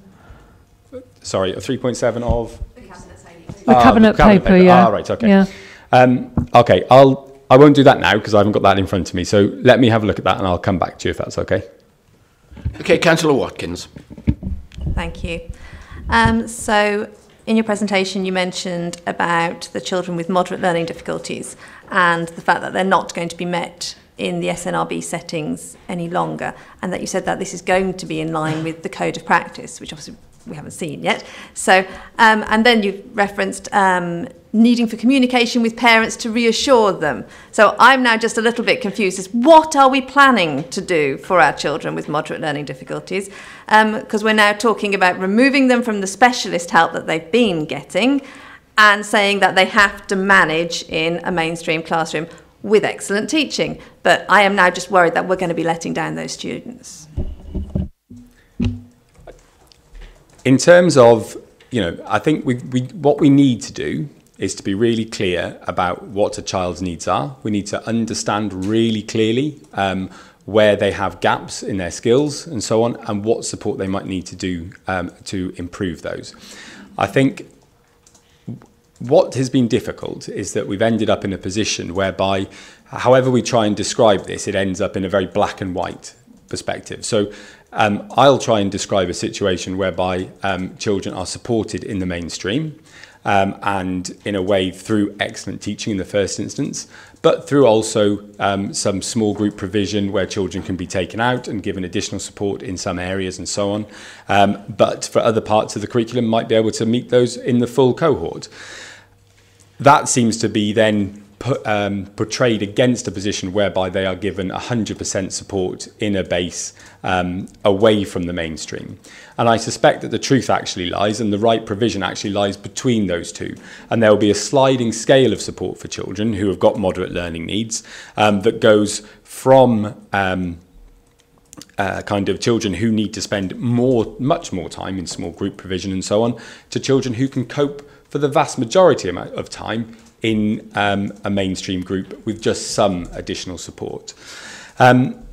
Sorry, 3.7 of? The Ah, cabinet paper, yeah. Ah, right, okay. Yeah. Um, okay, I'll, I won't do that now because I haven't got that in front of me. So let me have a look at that and I'll come back to you if that's okay. Okay, Councillor Watkins. Thank you. Um, so, in your presentation, you mentioned about the children with moderate learning difficulties and the fact that they're not going to be met in the SNRB settings any longer, and that you said that this is going to be in line with the code of practice, which obviously we haven't seen yet. So, um, and then you referenced um, needing for communication with parents to reassure them. So I'm now just a little bit confused as what are we planning to do for our children with moderate learning difficulties? Because we're now talking about removing them from the specialist help that they've been getting and saying that they have to manage in a mainstream classroom. With excellent teaching. But I am now just worried that we're going to be letting down those students. In terms of, you know, I think we, we, what we need to do is to be really clear about what a child's needs are. We need to understand really clearly um, where they have gaps in their skills and so on, and what support they might need to do um, to improve those. I think what has been difficult is that we've ended up in a position whereby, however we try and describe this, it ends up in a very black and white perspective. So um, I'll try and describe a situation whereby um, children are supported in the mainstream um, and in a way through excellent teaching in the first instance, but through also um, some small group provision where children can be taken out and given additional support in some areas and so on. Um, but for other parts of the curriculum, might be able to meet those in the full cohort. That seems to be then put, um, portrayed against a position whereby they are given 100% support in a base um, away from the mainstream. And I suspect that the truth actually lies and the right provision actually lies between those two. And there will be a sliding scale of support for children who have got moderate learning needs um, that goes from um, uh, kind of children who need to spend more, much more time in small group provision and so on, to children who can cope for the vast majority of time in um, a mainstream group with just some additional support. Um,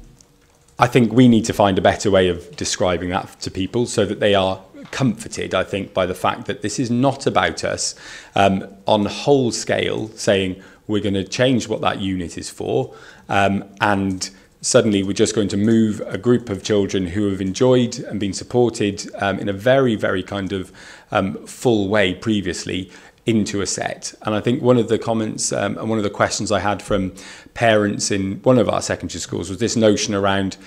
I think we need to find a better way of describing that to people so that they are comforted, I think, by the fact that this is not about us um, on whole scale saying we're going to change what that unit is for um, and suddenly we're just going to move a group of children who have enjoyed and been supported um, in a very, very kind of um, full way previously into a set. And I think one of the comments um, and one of the questions I had from parents in one of our secondary schools was this notion around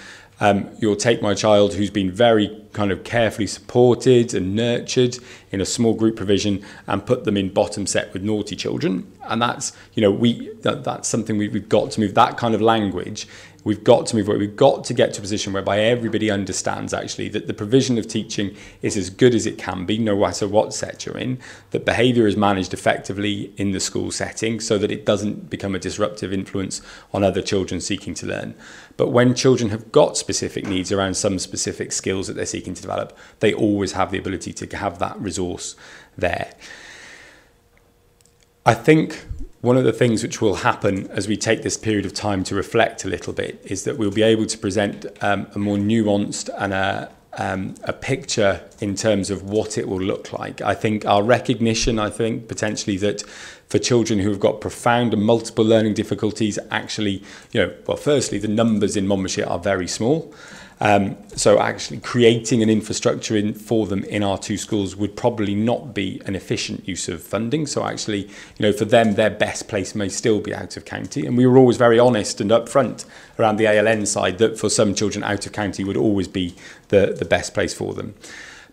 um, you'll take my child who's been very kind of carefully supported and nurtured in a small group provision and put them in bottom set with naughty children. And that's, you know, we that, that's something we, we've got to move. That kind of language We've got to move forward. We've got to get to a position whereby everybody understands actually that the provision of teaching is as good as it can be, no matter what set you're in, that behaviour is managed effectively in the school setting so that it doesn't become a disruptive influence on other children seeking to learn. But when children have got specific needs around some specific skills that they're seeking to develop, they always have the ability to have that resource there. I think one of the things which will happen as we take this period of time to reflect a little bit is that we'll be able to present um, a more nuanced and a, um, a picture in terms of what it will look like. I think our recognition, I think potentially that for children who have got profound and multiple learning difficulties, actually, you know, well, firstly, the numbers in Monmouthshire are very small. Um, so actually creating an infrastructure in, for them in our two schools would probably not be an efficient use of funding. So actually, you know, for them, their best place may still be out of county. And we were always very honest and upfront around the ALN side that for some children out of county would always be the, the best place for them.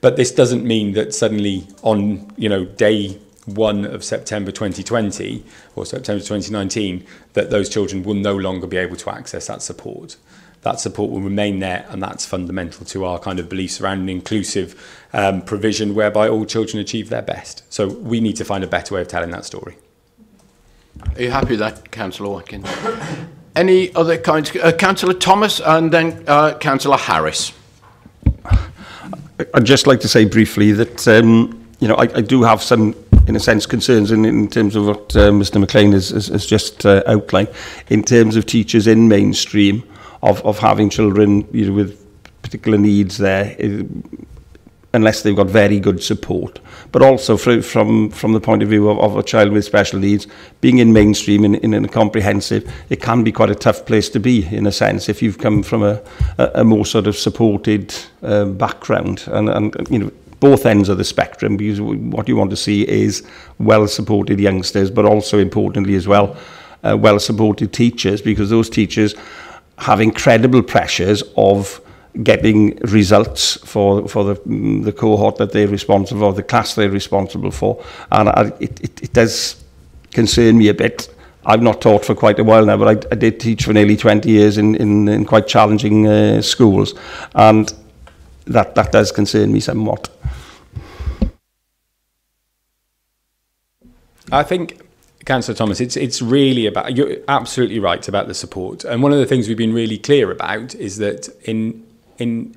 But this doesn't mean that suddenly on, you know, day 1 of September 2020 or September 2019 that those children will no longer be able to access that support. That support will remain there and that's fundamental to our kind of beliefs around an inclusive um, provision whereby all children achieve their best. So we need to find a better way of telling that story. Are you happy with that, Councillor Watkins? Any other kinds? Uh, Councillor Thomas and then uh, Councillor Harris. I'd just like to say briefly that, um, you know, I, I do have some in a sense, concerns in, in terms of what uh, Mr McLean has, has, has just uh, outlined. In terms of teachers in mainstream, of, of having children you know, with particular needs there, it, unless they've got very good support. But also for, from, from the point of view of, of a child with special needs, being in mainstream in, in, in a comprehensive, it can be quite a tough place to be in a sense if you've come from a, a, a more sort of supported uh, background. And, and, you know, both ends of the spectrum because what you want to see is well supported youngsters but also importantly as well uh, well supported teachers because those teachers have incredible pressures of getting results for for the mm, the cohort that they're responsible for, the class they're responsible for, and I, it, it it does concern me a bit. I've not taught for quite a while now, but I, I did teach for nearly 20 years in in, in quite challenging uh, schools, and that that does concern me somewhat. I think Councillor Thomas, it's it's really about you're absolutely right about the support. And one of the things we've been really clear about is that in in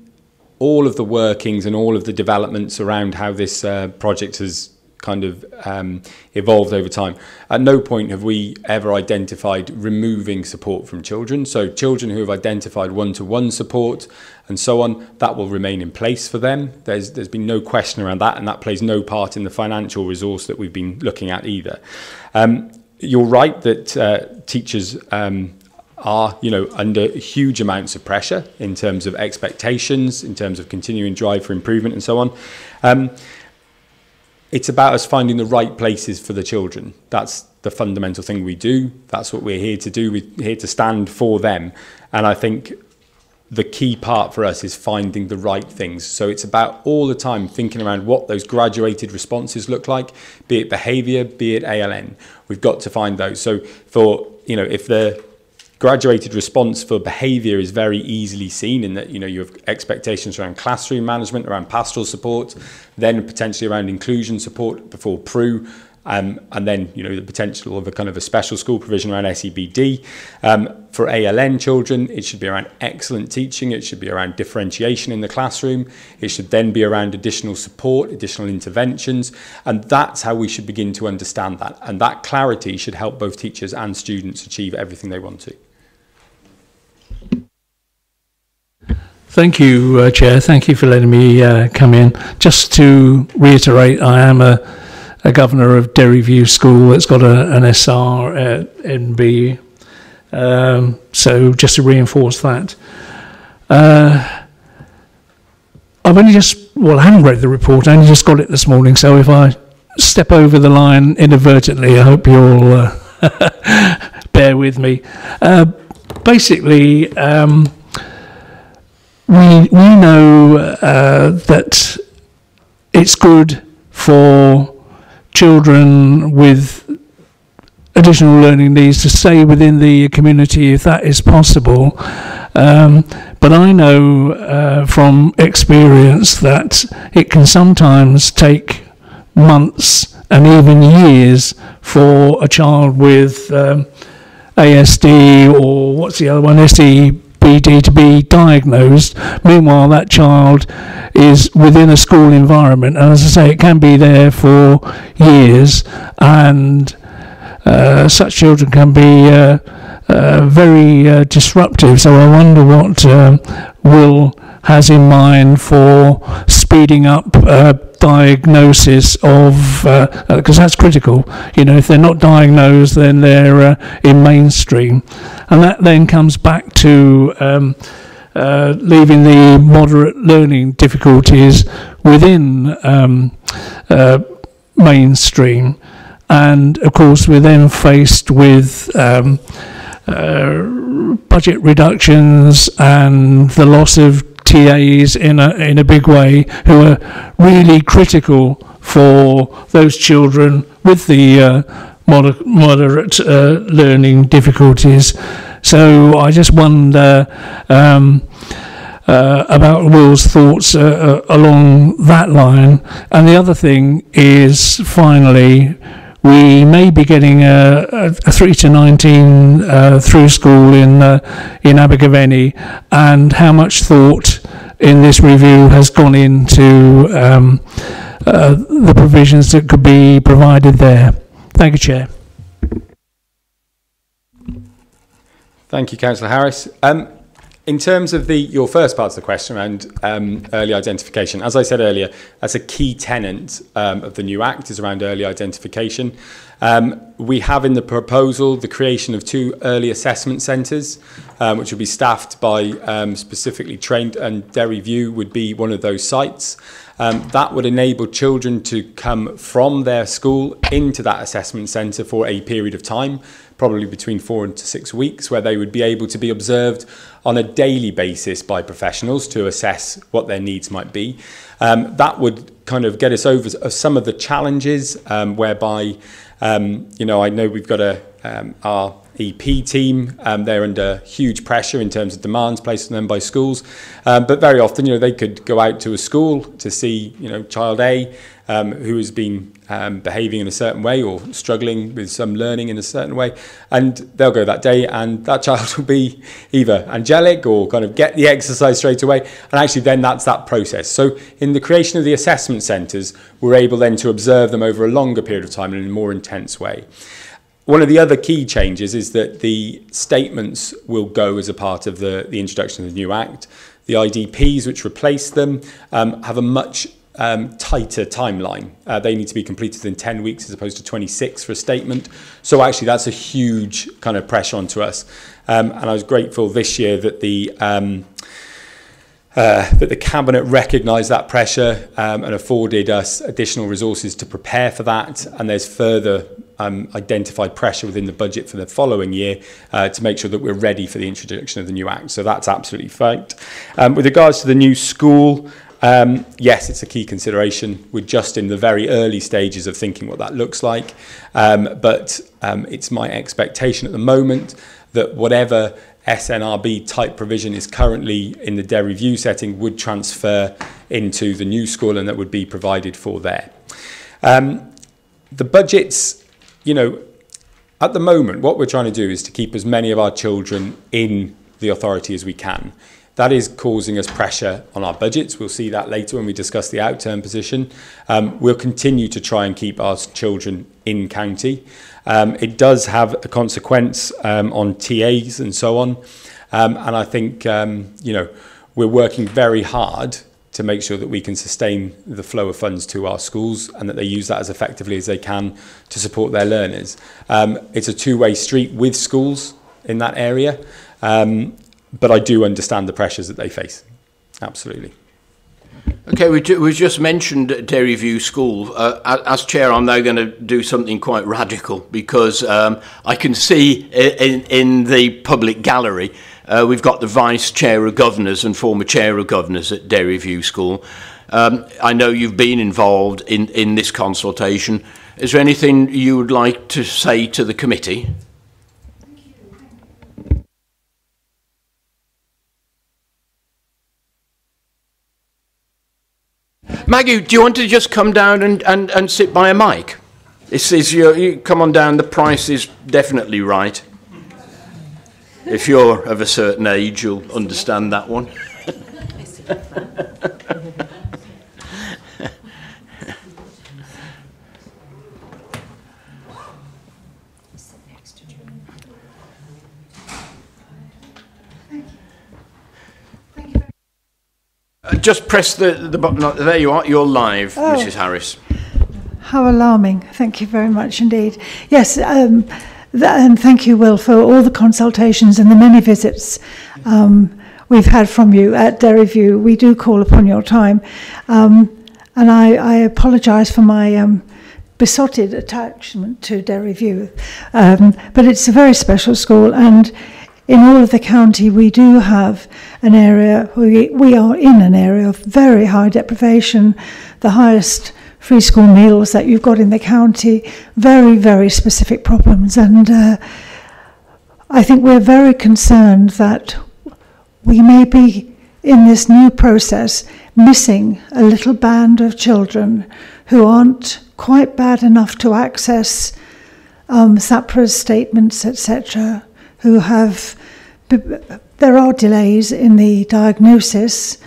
all of the workings and all of the developments around how this uh, project has kind of um, evolved over time. At no point have we ever identified removing support from children. So children who have identified one-to-one support and so on, that will remain in place for them. There's, there's been no question around that and that plays no part in the financial resource that we've been looking at either. Um, you're right that uh, teachers um, are you know under huge amounts of pressure in terms of expectations in terms of continuing drive for improvement and so on um, it's about us finding the right places for the children. That's the fundamental thing we do. That's what we're here to do. We're here to stand for them. And I think the key part for us is finding the right things. So it's about all the time thinking around what those graduated responses look like, be it behavior, be it ALN. We've got to find those. So for, you know, if the graduated response for behavior is very easily seen in that you know you have expectations around classroom management around pastoral support then potentially around inclusion support before PRU um, and then you know the potential of a kind of a special school provision around SEBD um, for ALN children it should be around excellent teaching. It should be around differentiation in the classroom. It should then be around additional support additional interventions. And that's how we should begin to understand that. And that clarity should help both teachers and students achieve everything they want to. Thank you, uh, Chair. Thank you for letting me uh, come in. Just to reiterate, I am a, a governor of Deri View School that's got a, an SR at NB. Um, so just to reinforce that. Uh, I've only just, well, I haven't read the report, I only just got it this morning, so if I step over the line inadvertently, I hope you'll uh, bear with me. Uh, basically, um, we we know uh, that it's good for children with additional learning needs to stay within the community if that is possible. Um, but I know uh, from experience that it can sometimes take months and even years for a child with um, ASD or what's the other one, SE BD to be diagnosed. Meanwhile, that child is within a school environment, and as I say, it can be there for years, and uh, such children can be uh, uh, very uh, disruptive. So I wonder what um, Will has in mind for speeding up uh, diagnosis of because uh, uh, that's critical. You know, if they're not diagnosed, then they're uh, in mainstream, and that then comes back to. Um, uh, leaving the moderate learning difficulties within um, uh, mainstream. And of course, we're then faced with um, uh, budget reductions and the loss of TAs in a, in a big way who are really critical for those children with the uh, moder- moderate uh, learning difficulties. So I just wonder um, uh, about Will's thoughts uh, uh, along that line. And the other thing is finally, we may be getting a, a, a 3 to 19 uh, through school in, uh, in Abergavenny, and how much thought in this review has gone into um, uh, the provisions that could be provided there. Thank you, Chair. Thank you, Councillor Harris. Um, in terms of the your first part of the question around um, early identification, as I said earlier, that's a key tenant um, of the new Act is around early identification. Um, we have in the proposal the creation of two early assessment centres, um, which will be staffed by um, specifically trained, and Deri View would be one of those sites. Um, that would enable children to come from their school into that assessment centre for a period of time, probably between four and six weeks, where they would be able to be observed on a daily basis by professionals to assess what their needs might be. Um, that would kind of get us over some of the challenges um, whereby, um, you know, I know we've got a, um, our EP team. Um, they're under huge pressure in terms of demands placed on them by schools. Um, but very often, you know, they could go out to a school to see, you know, child A um, who has been um, behaving in a certain way or struggling with some learning in a certain way. And they'll go that day and that child will be either angelic or kind of get the exercise straight away. And actually then that's that process. So in the creation of the assessment centres, we're able then to observe them over a longer period of time in a more intense way. One of the other key changes is that the statements will go as a part of the, the introduction of the new Act. The IDPs, which replace them, um, have a much um, tighter timeline. Uh, they need to be completed in 10 weeks as opposed to 26 for a statement. So actually that's a huge kind of pressure onto us. Um, and I was grateful this year that the um, uh, that the cabinet recognised that pressure um, and afforded us additional resources to prepare for that. And there's further um, identified pressure within the budget for the following year uh, to make sure that we're ready for the introduction of the new act. So that's absolutely right. Um, with regards to the new school, um, yes, it's a key consideration. We're just in the very early stages of thinking what that looks like. Um, but um, it's my expectation at the moment that whatever SNRB type provision is currently in the Deri View setting would transfer into the new school and that would be provided for there. Um, the budgets, you know, at the moment, what we're trying to do is to keep as many of our children in the authority as we can. That is causing us pressure on our budgets. We'll see that later when we discuss the outturn position. Um, we'll continue to try and keep our children in county. Um, it does have a consequence um, on TAs and so on. Um, and I think, um, you know, we're working very hard to make sure that we can sustain the flow of funds to our schools and that they use that as effectively as they can to support their learners. Um, it's a two-way street with schools in that area. Um, but I do understand the pressures that they face. Absolutely. Okay, we, we just mentioned Deri View School. Uh, as chair, I'm now going to do something quite radical because um, I can see in, in the public gallery uh, we've got the vice chair of governors and former chair of governors at Deri View School. Um, I know you've been involved in, in this consultation. Is there anything you would like to say to the committee? Maggie, do you want to just come down and, and, and sit by a mic? This is your, you come on down, the price is definitely right. If you're of a certain age, you'll understand that one. Uh, just press the, the button. There you are. You're live, oh. Mrs. Harris. How alarming. Thank you very much indeed. Yes, um, that, and thank you, Will, for all the consultations and the many visits um, we've had from you at Deri View. We do call upon your time. Um, and I, I apologise for my um, besotted attachment to Deri View. Um, but it's a very special school and in all of the county, we do have an area, we, we are in an area of very high deprivation, the highest free school meals that you've got in the county, very, very specific problems. And uh, I think we're very concerned that we may be in this new process missing a little band of children who aren't quite bad enough to access um, SAPRA's statements, etc who have, there are delays in the diagnosis.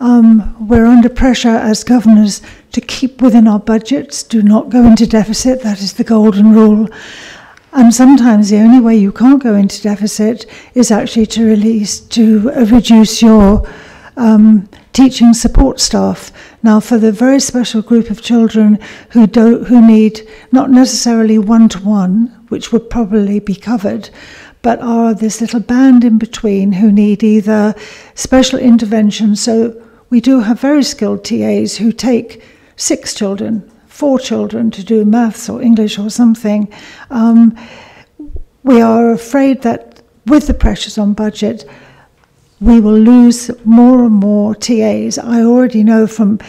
Um, we're under pressure as governors to keep within our budgets, do not go into deficit, that is the golden rule. And sometimes the only way you can't go into deficit is actually to release, to reduce your um, teaching support staff. Now, for the very special group of children who do who need not necessarily one to one, which would probably be covered, but are this little band in between who need either special intervention. So we do have very skilled TAs who take six children, four children to do maths or English or something. Um, we are afraid that with the pressures on budget, we will lose more and more TAs. I already know from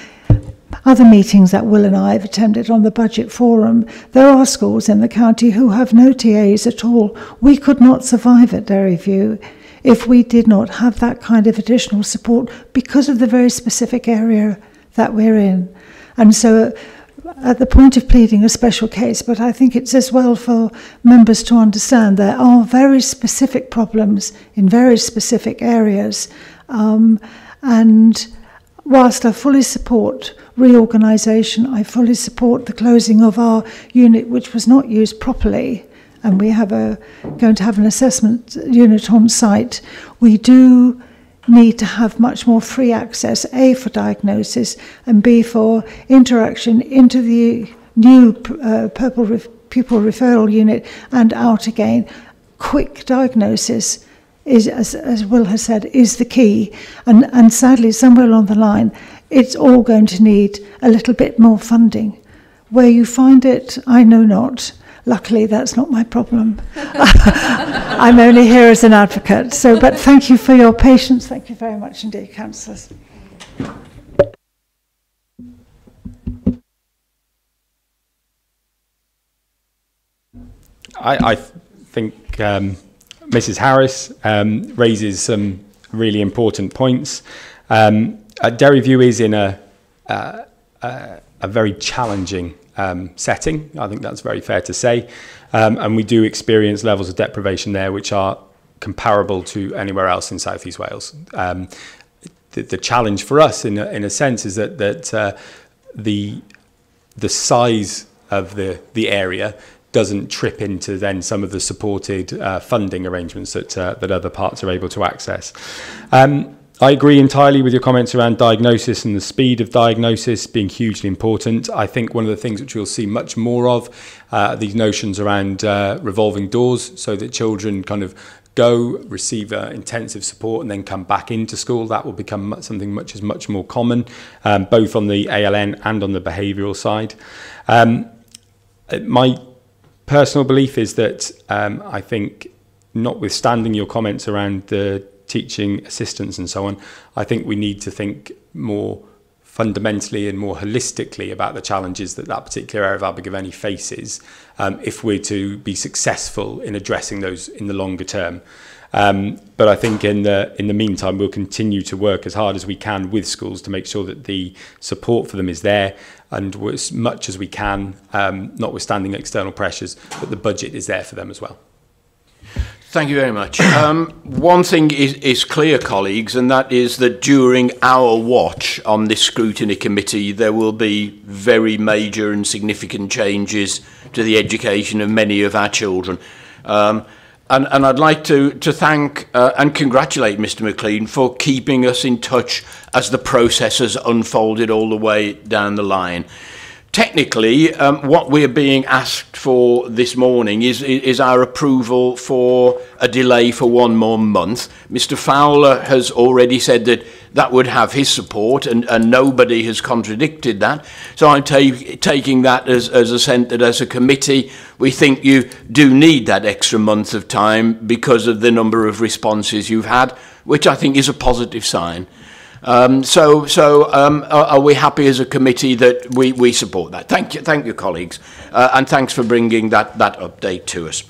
other meetings that Will and I have attended on the budget forum, there are schools in the county who have no TAs at all. We could not survive at Deri View if we did not have that kind of additional support because of the very specific area that we're in. And so at the point of pleading a special case, but I think it's as well for members to understand there are very specific problems in very specific areas. Um, and whilst I fully support reorganisation, I fully support the closing of our unit, which was not used properly. And we have a going to have an assessment unit on site. We do need to have much more free access, A, for diagnosis, and B, for interaction into the new uh, purple ref pupil referral unit and out again. Quick diagnosis is, as, as Will has said, is the key. And, and sadly, somewhere along the line, it's all going to need a little bit more funding. Where you find it, I know not. Luckily, that's not my problem. I'm only here as an advocate. So, but thank you for your patience. Thank you very much indeed, councillors. I, I think um, Mrs. Harris um, raises some really important points. Um, uh, Deri View is in a, uh, uh, a very challenging um, setting. I think that's very fair to say. Um, and we do experience levels of deprivation there which are comparable to anywhere else in South East Wales. Um, the, the challenge for us, in a, in a sense, is that, that uh, the, the size of the, the area doesn't trip into then some of the supported uh, funding arrangements that, uh, that other parts are able to access. Um, I agree entirely with your comments around diagnosis and the speed of diagnosis being hugely important. I think one of the things which we'll see much more of uh, these notions around uh, revolving doors so that children kind of go receive uh, intensive support and then come back into school that will become something much is much more common um, both on the ALN and on the behavioural side um, my personal belief is that um, I think notwithstanding your comments around the teaching assistants and so on, I think we need to think more fundamentally and more holistically about the challenges that that particular area of Abergavenny faces um, if we're to be successful in addressing those in the longer term. Um, but I think in the in the meantime, we'll continue to work as hard as we can with schools to make sure that the support for them is there, and as much as we can, um, notwithstanding external pressures, that the budget is there for them as well. Thank you very much. Um, one thing is, is clear, colleagues, and that is that during our watch on this scrutiny committee, there will be very major and significant changes to the education of many of our children. Um, And, and I'd like to, to thank uh, and congratulate Mr McLean for keeping us in touch as the process has unfolded all the way down the line. Technically, um, what we're being asked for this morning is, is our approval for a delay for one more month. Mr Fowler has already said that that would have his support, and, and nobody has contradicted that. So I'm ta taking that as, as a sense that as a committee, we think you do need that extra month of time because of the number of responses you've had, which I think is a positive sign. Um, so, so um, are, are we happy as a committee that we, we support that? Thank you, thank you, colleagues, uh, and thanks for bringing that, that update to us.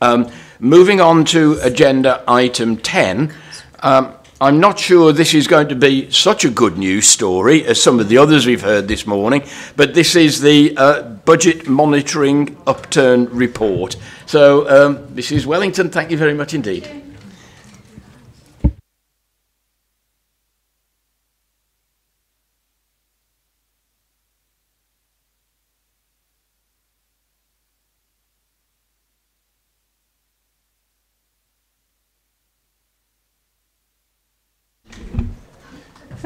Um, moving on to agenda item 10, um, I'm not sure this is going to be such a good news story as some of the others we've heard this morning, but this is the uh, Budget Monitoring Outturn Report. So, um, Mrs Wellington, thank you very much indeed.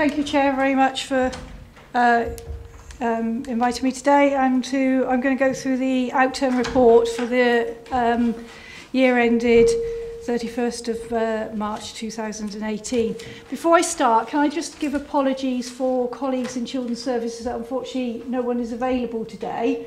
Thank you, Chair, very much for uh, um, inviting me today. And to, I'm going to go through the outturn report for the um, year ended 31st of uh, March 2018. Before I start, can I just give apologies for colleagues in Children's Services that unfortunately no one is available today.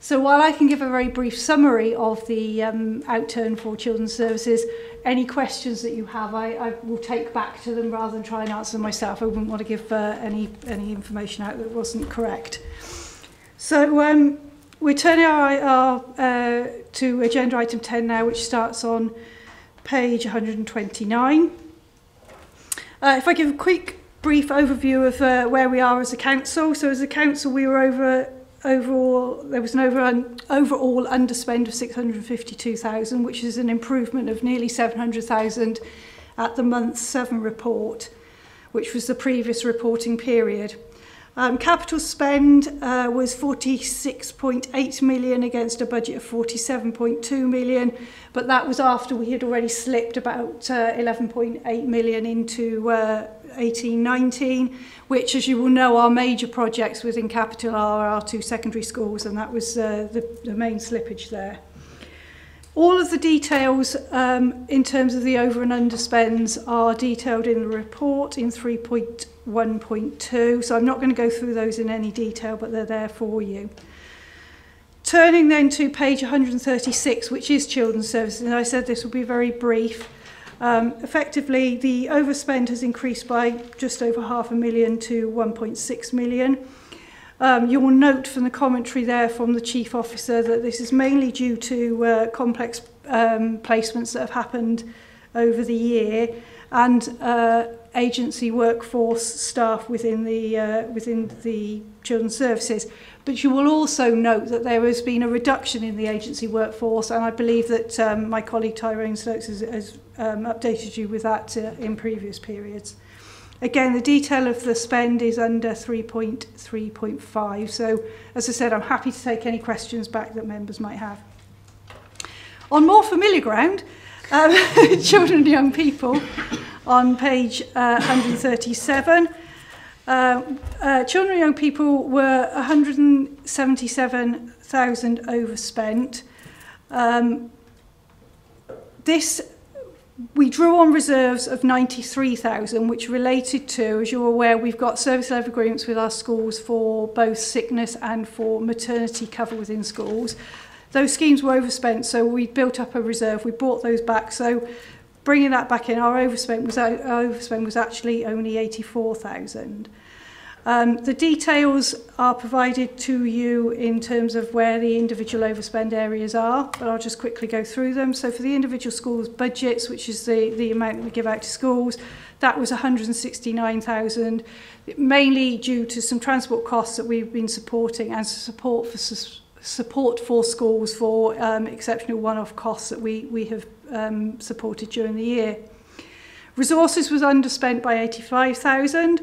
So while I can give a very brief summary of the um, outturn for children's services, any questions that you have, I, I will take back to them rather than try and answer them myself. I wouldn't want to give uh, any, any information out that wasn't correct. So um, we're turning our, our uh, to agenda item 10 now, which starts on page 129. Uh, if I give a quick brief overview of uh, where we are as a council. So as a council, we were over overall there was an overall, overall underspend of 652,000 which is an improvement of nearly 700,000 at the month 7 report which was the previous reporting period. Um, capital spend uh, was 46.8 million against a budget of 47.2 million, but that was after we had already slipped about uh, 11.8 million into uh, 1819, which, as you will know, our major projects within capital are our two secondary schools, and that was uh, the, the main slippage there. All of the details um, in terms of the over and underspends are detailed in the report in 3.1.2, so I'm not going to go through those in any detail, but they're there for you. Turning then to page 136, which is children's services, and I said this will be very brief. Um, effectively, the overspend has increased by just over half a million to 1.6 million. Um, you will note from the commentary there from the chief officer that this is mainly due to uh, complex um, placements that have happened over the year and uh, agency workforce staff within the uh, within the children's services but you will also note that there has been a reduction in the agency workforce and I believe that um, my colleague Tyrone Stokes has, has um, updated you with that uh, in previous periods. Again, the detail of the spend is under 3.3.5. So, as I said, I'm happy to take any questions back that members might have. On more familiar ground, um, children and young people, on page uh, 137, uh, um, uh, children and young people were 177,000 overspent. Um, this we drew on reserves of 93,000, which related to, as you're aware, we've got service level agreements with our schools for both sickness and for maternity cover within schools. Those schemes were overspent, so we built up a reserve. We brought those back, so bringing that back in, our overspend was, our overspend was actually only 84,000. Um, the details are provided to you in terms of where the individual overspend areas are, but I'll just quickly go through them. So for the individual schools budgets, which is the, the amount that we give out to schools, that was 169,000, mainly due to some transport costs that we've been supporting and support for support for schools for um, exceptional one-off costs that we, we have um, supported during the year. Resources was underspent by 85,000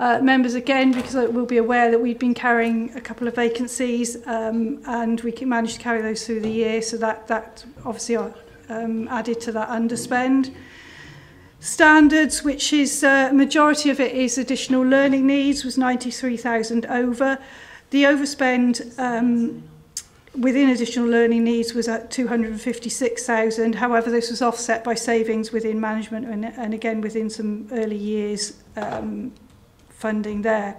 uh, members again because we'll will be aware that we've been carrying a couple of vacancies um, and we can managed to carry those through the year so that that obviously are, um, added to that underspend. Standards, which is uh, majority of it is additional learning needs, was 93,000 over. The overspend um, within additional learning needs was at 256,000. However, this was offset by savings within management and, and again within some early years um, funding there.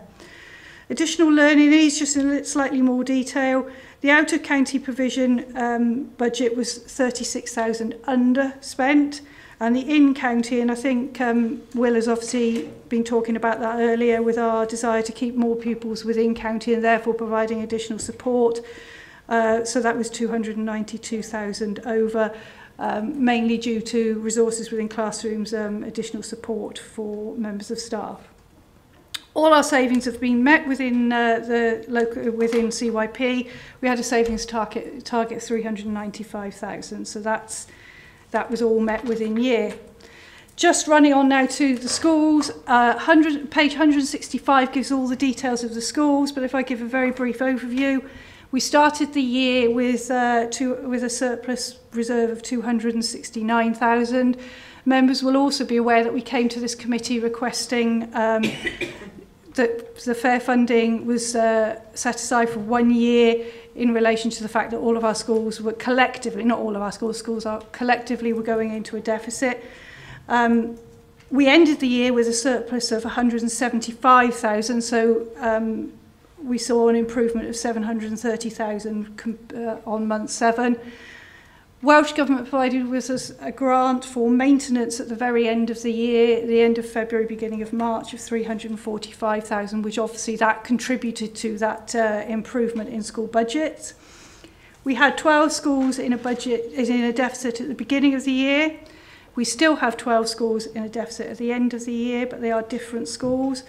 Additional learning needs, just in slightly more detail. The out of county provision um, budget was 36,000 underspent and the in county and I think um, Will has obviously been talking about that earlier with our desire to keep more pupils within county and therefore providing additional support. Uh, so that was 292,000 over um, mainly due to resources within classrooms, um, additional support for members of staff. All our savings have been met within uh, the local within CYP. We had a savings target target 395,000, so that's that was all met within year. Just running on now to the schools, uh, 100, page 165 gives all the details of the schools, but if I give a very brief overview, We started the year with, uh, with a surplus reserve of 269,000. Members will also be aware that we came to this committee requesting um, that the fair funding was uh, set aside for one year in relation to the fact that all of our schools were collectively, not all of our schools, schools are collectively were going into a deficit. Um, we ended the year with a surplus of 175,000, so um, we saw an improvement of 730,000 uh, on month seven. Welsh Government provided with us a grant for maintenance at the very end of the year, the end of February, beginning of March, of 345,000, which obviously that contributed to that uh, improvement in school budgets. We had 12 schools in a budget in a deficit at the beginning of the year. We still have 12 schools in a deficit at the end of the year, but they are different schools.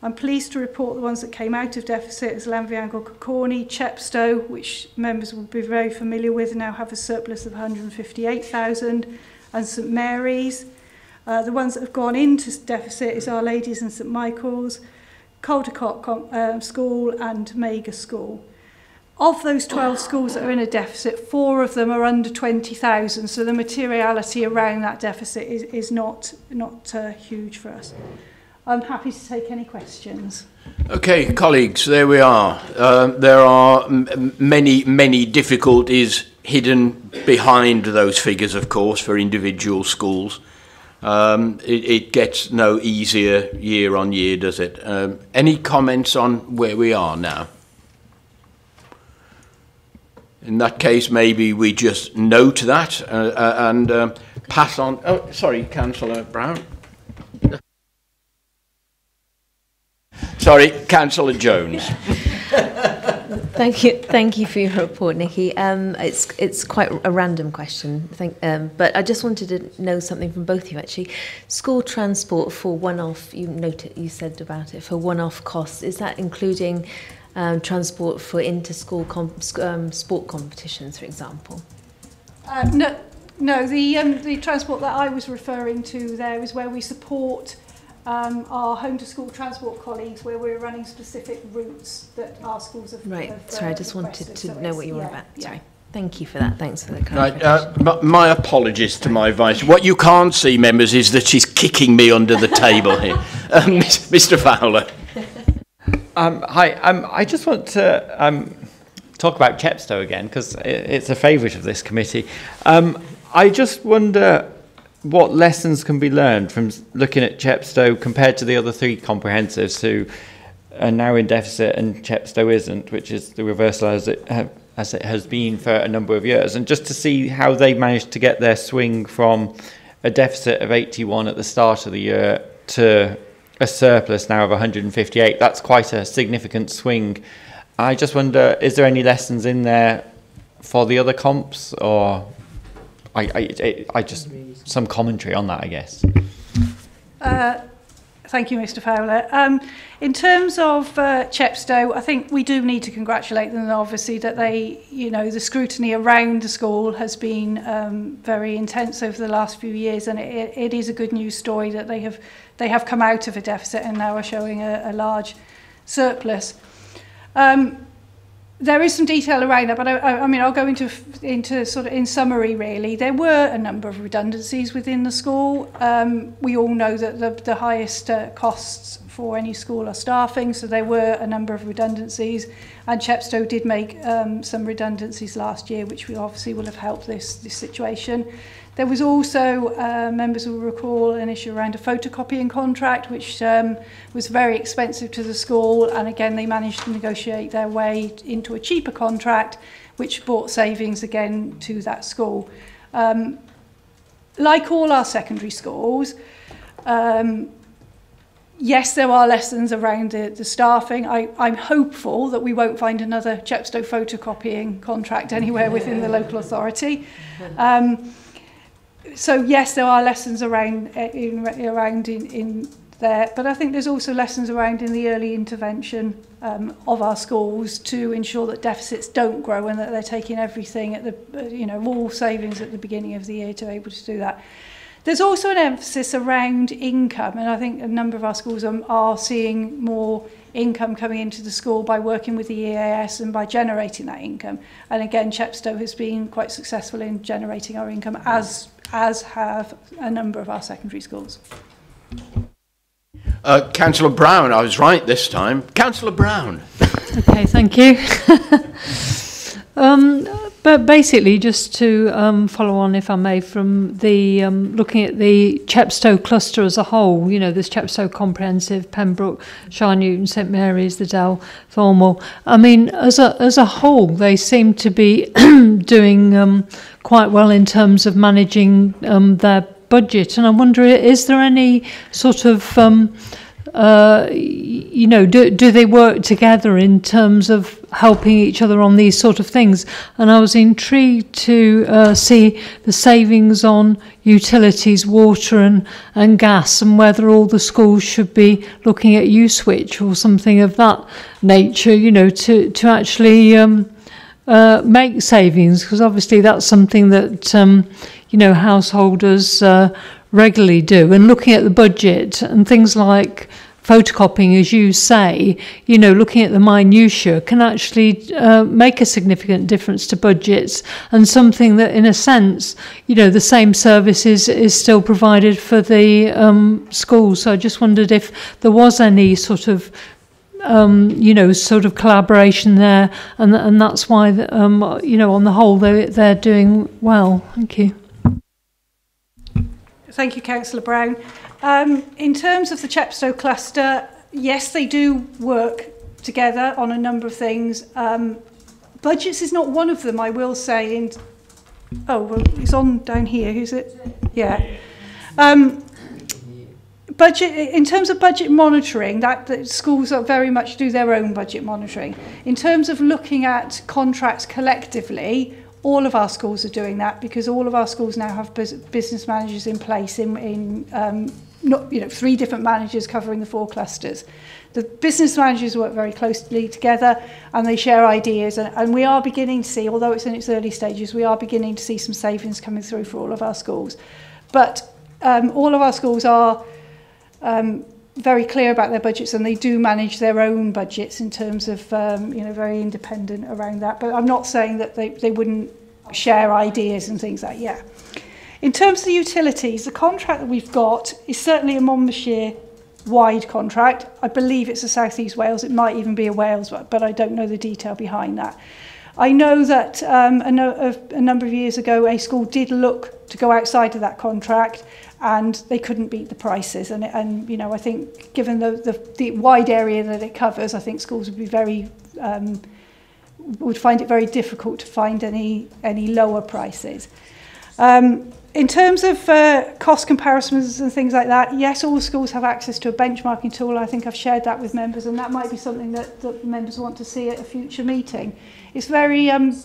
I'm pleased to report the ones that came out of deficit as Lanviangle Corny, Chepstow, which members will be very familiar with, now have a surplus of 158,000, and St Mary's. Uh, the ones that have gone into deficit is Our Ladies and St Michael's, Caldecott um, School and Mega School. Of those 12 schools that are in a deficit, four of them are under 20,000, so the materiality around that deficit is, is not, not uh, huge for us. I'm happy to take any questions. Okay, colleagues, there we are. Uh, there are many, many difficulties hidden behind those figures, of course, for individual schools. Um, it, it gets no easier year on year, does it? Um, any comments on where we are now? In that case, maybe we just note that uh, uh, and uh, pass on. Oh, sorry, Councillor Brown. Sorry, Councillor Jones. thank you, thank you for your report, Nikki. Um, it's it's quite a random question, thank, um, but I just wanted to know something from both of you. Actually, school transport for one-off. You noted you said about it for one-off costs. Is that including um, transport for inter-school comp um, sport competitions, for example? Uh, no, no. The um, the transport that I was referring to there is where we support um, our home to school transport colleagues where we're running specific routes that our schools have Right, have, sorry, I uh, just wanted to so know what you were yeah, about. yeah. Sorry. Thank you for that. Thanks for the Right, clarification. uh, my apologies to my vice. What you can't see, members, is that she's kicking me under the table here. Um, Mr. Fowler. Um, hi, um, I just want to um, talk about Chepstow again because it's a favourite of this committee. Um, I just wonder what lessons can be learned from looking at Chepstow compared to the other three comprehensives who are now in deficit and Chepstow isn't, which is the reversal as it, as it has been for a number of years, and just to see how they managed to get their swing from a deficit of 81 at the start of the year to a surplus now of 158. That's quite a significant swing. I just wonder, is there any lessons in there for the other comps, or I, I, I just some commentary on that, I guess. Uh, thank you, Mr. Fowler. Um, in terms of uh, Chepstow, I think we do need to congratulate them, obviously, that they, you know, the scrutiny around the school has been um, very intense over the last few years, and it, it is a good news story that they have they have come out of a deficit and now are showing a, a large surplus. Um, there is some detail around that, but I, I, I mean, I'll go into into sort of in summary. Really, there were a number of redundancies within the school. Um, we all know that the, the highest uh, costs for any school are staffing, so there were a number of redundancies, and Chepstow did make um, some redundancies last year, which we obviously will have helped this this situation. There was also, uh, members will recall, an issue around a photocopying contract, which um, was very expensive to the school. And again, they managed to negotiate their way into a cheaper contract, which brought savings again to that school. Um, like all our secondary schools, um, yes, there are lessons around the, the staffing. I, I'm hopeful that we won't find another Chepstow photocopying contract anywhere within the local authority. Um, so yes, there are lessons around uh, in, around in, in there, but I think there's also lessons around in the early intervention um, of our schools to ensure that deficits don't grow and that they're taking everything at the uh, you know all savings at the beginning of the year to be able to do that. There's also an emphasis around income, and I think a number of our schools are, are seeing more income coming into the school by working with the EAS and by generating that income. And again, Chepstow has been quite successful in generating our income as as have a number of our secondary schools. Uh, Councillor Brown, I was right this time. Councillor Brown. Okay, thank you. um, but basically, just to um, follow on, if I may, from the um, looking at the Chepstow cluster as a whole, you know, there's Chepstow Comprehensive, Pembroke, Shirenewton, St Mary's, the Dell, Thornwell. I mean, as a as a whole, they seem to be doing um, quite well in terms of managing um, their budget. And I wonder, is there any sort of um, uh, you know, do, do they work together in terms of helping each other on these sort of things? And I was intrigued to uh, see the savings on utilities, water and, and gas, and whether all the schools should be looking at U-Switch or something of that nature, you know, to, to actually um, uh, make savings, because obviously that's something that, um, you know, householders uh, regularly do. And looking at the budget and things like photocopying, as you say, you know, looking at the minutiae can actually uh, make a significant difference to budgets and something that, in a sense, you know, the same service is, is still provided for the um, schools. So I just wondered if there was any sort of um, you know, sort of collaboration there, and and that's why, um, you know, on the whole, they they're doing well. Thank you. Thank you, Councillor Brown. Um, in terms of the Chepstow cluster, yes, they do work together on a number of things. Um, budgets is not one of them, I will say. In, oh, well, it's on down here. Who's it? Yeah. Budget in terms of budget monitoring that, that schools are very much do their own budget monitoring in terms of looking at contracts collectively all of our schools are doing that because all of our schools now have business managers in place in, in um, not, you know, three different managers covering the four clusters. The business managers work very closely together and they share ideas and, and we are beginning to see, although it's in its early stages, we are beginning to see some savings coming through for all of our schools. But um, all of our schools are um, very clear about their budgets and they do manage their own budgets in terms of um, you know very independent around that. But I'm not saying that they, they wouldn't share ideas and things like yeah. In terms of the utilities the contract that we've got is certainly a Monmouthshire wide contract. I believe it's a South East Wales. It might even be a Wales but, but I don't know the detail behind that. I know that um, a, no, a, a number of years ago a school did look to go outside of that contract and they couldn't beat the prices. And, and you know, I think given the, the, the wide area that it covers, I think schools would be very, um, would find it very difficult to find any, any lower prices. Um, in terms of uh, cost comparisons and things like that, yes, all schools have access to a benchmarking tool. I think I've shared that with members, and that might be something that, that members want to see at a future meeting. It's very um,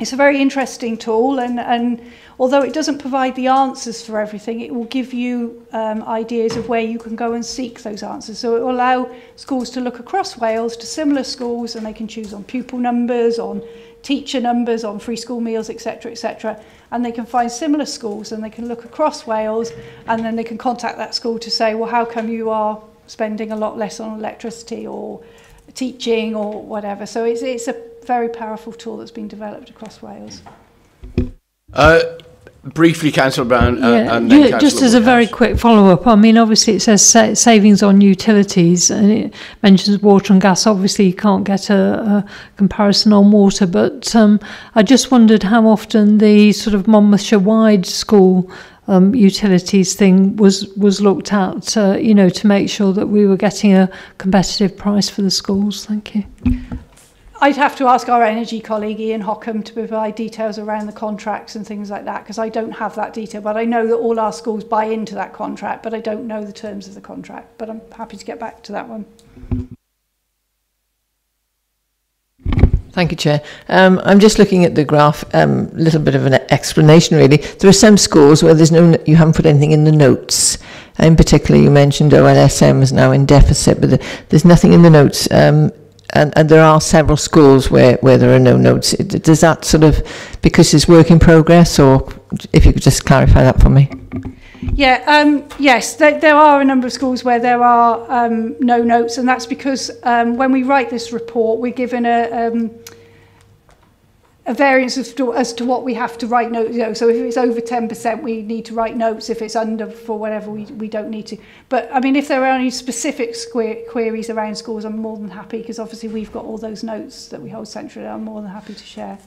It's a very interesting tool and, and although it doesn't provide the answers for everything, it will give you um, ideas of where you can go and seek those answers. So it will allow schools to look across Wales to similar schools and they can choose on pupil numbers, on teacher numbers, on free school meals, etc., etc. And they can find similar schools and they can look across Wales and then they can contact that school to say, well, how come you are spending a lot less on electricity or teaching or whatever. So it's, it's a very powerful tool that's been developed across Wales. Uh, briefly, Councillor Brown, uh, yeah, and then yeah, just as a very quick follow-up, I mean, obviously it says sa savings on utilities, and it mentions water and gas. Obviously, you can't get a, a comparison on water, but um, I just wondered how often the sort of Monmouthshire-wide school um, utilities thing was was looked at, uh, you know, to make sure that we were getting a competitive price for the schools. Thank you. I'd have to ask our energy colleague Ian Hockham to provide details around the contracts and things like that because I don't have that detail but I know that all our schools buy into that contract but I don't know the terms of the contract but I'm happy to get back to that one. Thank you, Chair. Um, I'm just looking at the graph, a um, little bit of an explanation really. There are some schools where there's no, you haven't put anything in the notes. In particular, you mentioned OLSM is now in deficit, but the, there's nothing in the notes. Um, and, and there are several schools where, where there are no notes. Does that sort of, because it's work in progress, or if you could just clarify that for me? Yeah, um, yes, there, there are a number of schools where there are um, no notes, and that's because um, when we write this report, we're given a, um, a variance as to, as to what we have to write notes. You know, so if it's over 10%, we need to write notes. If it's under for whatever, we, we don't need to. But I mean, if there are any specific queries around schools, I'm more than happy because obviously we've got all those notes that we hold centrally. I'm more than happy to share.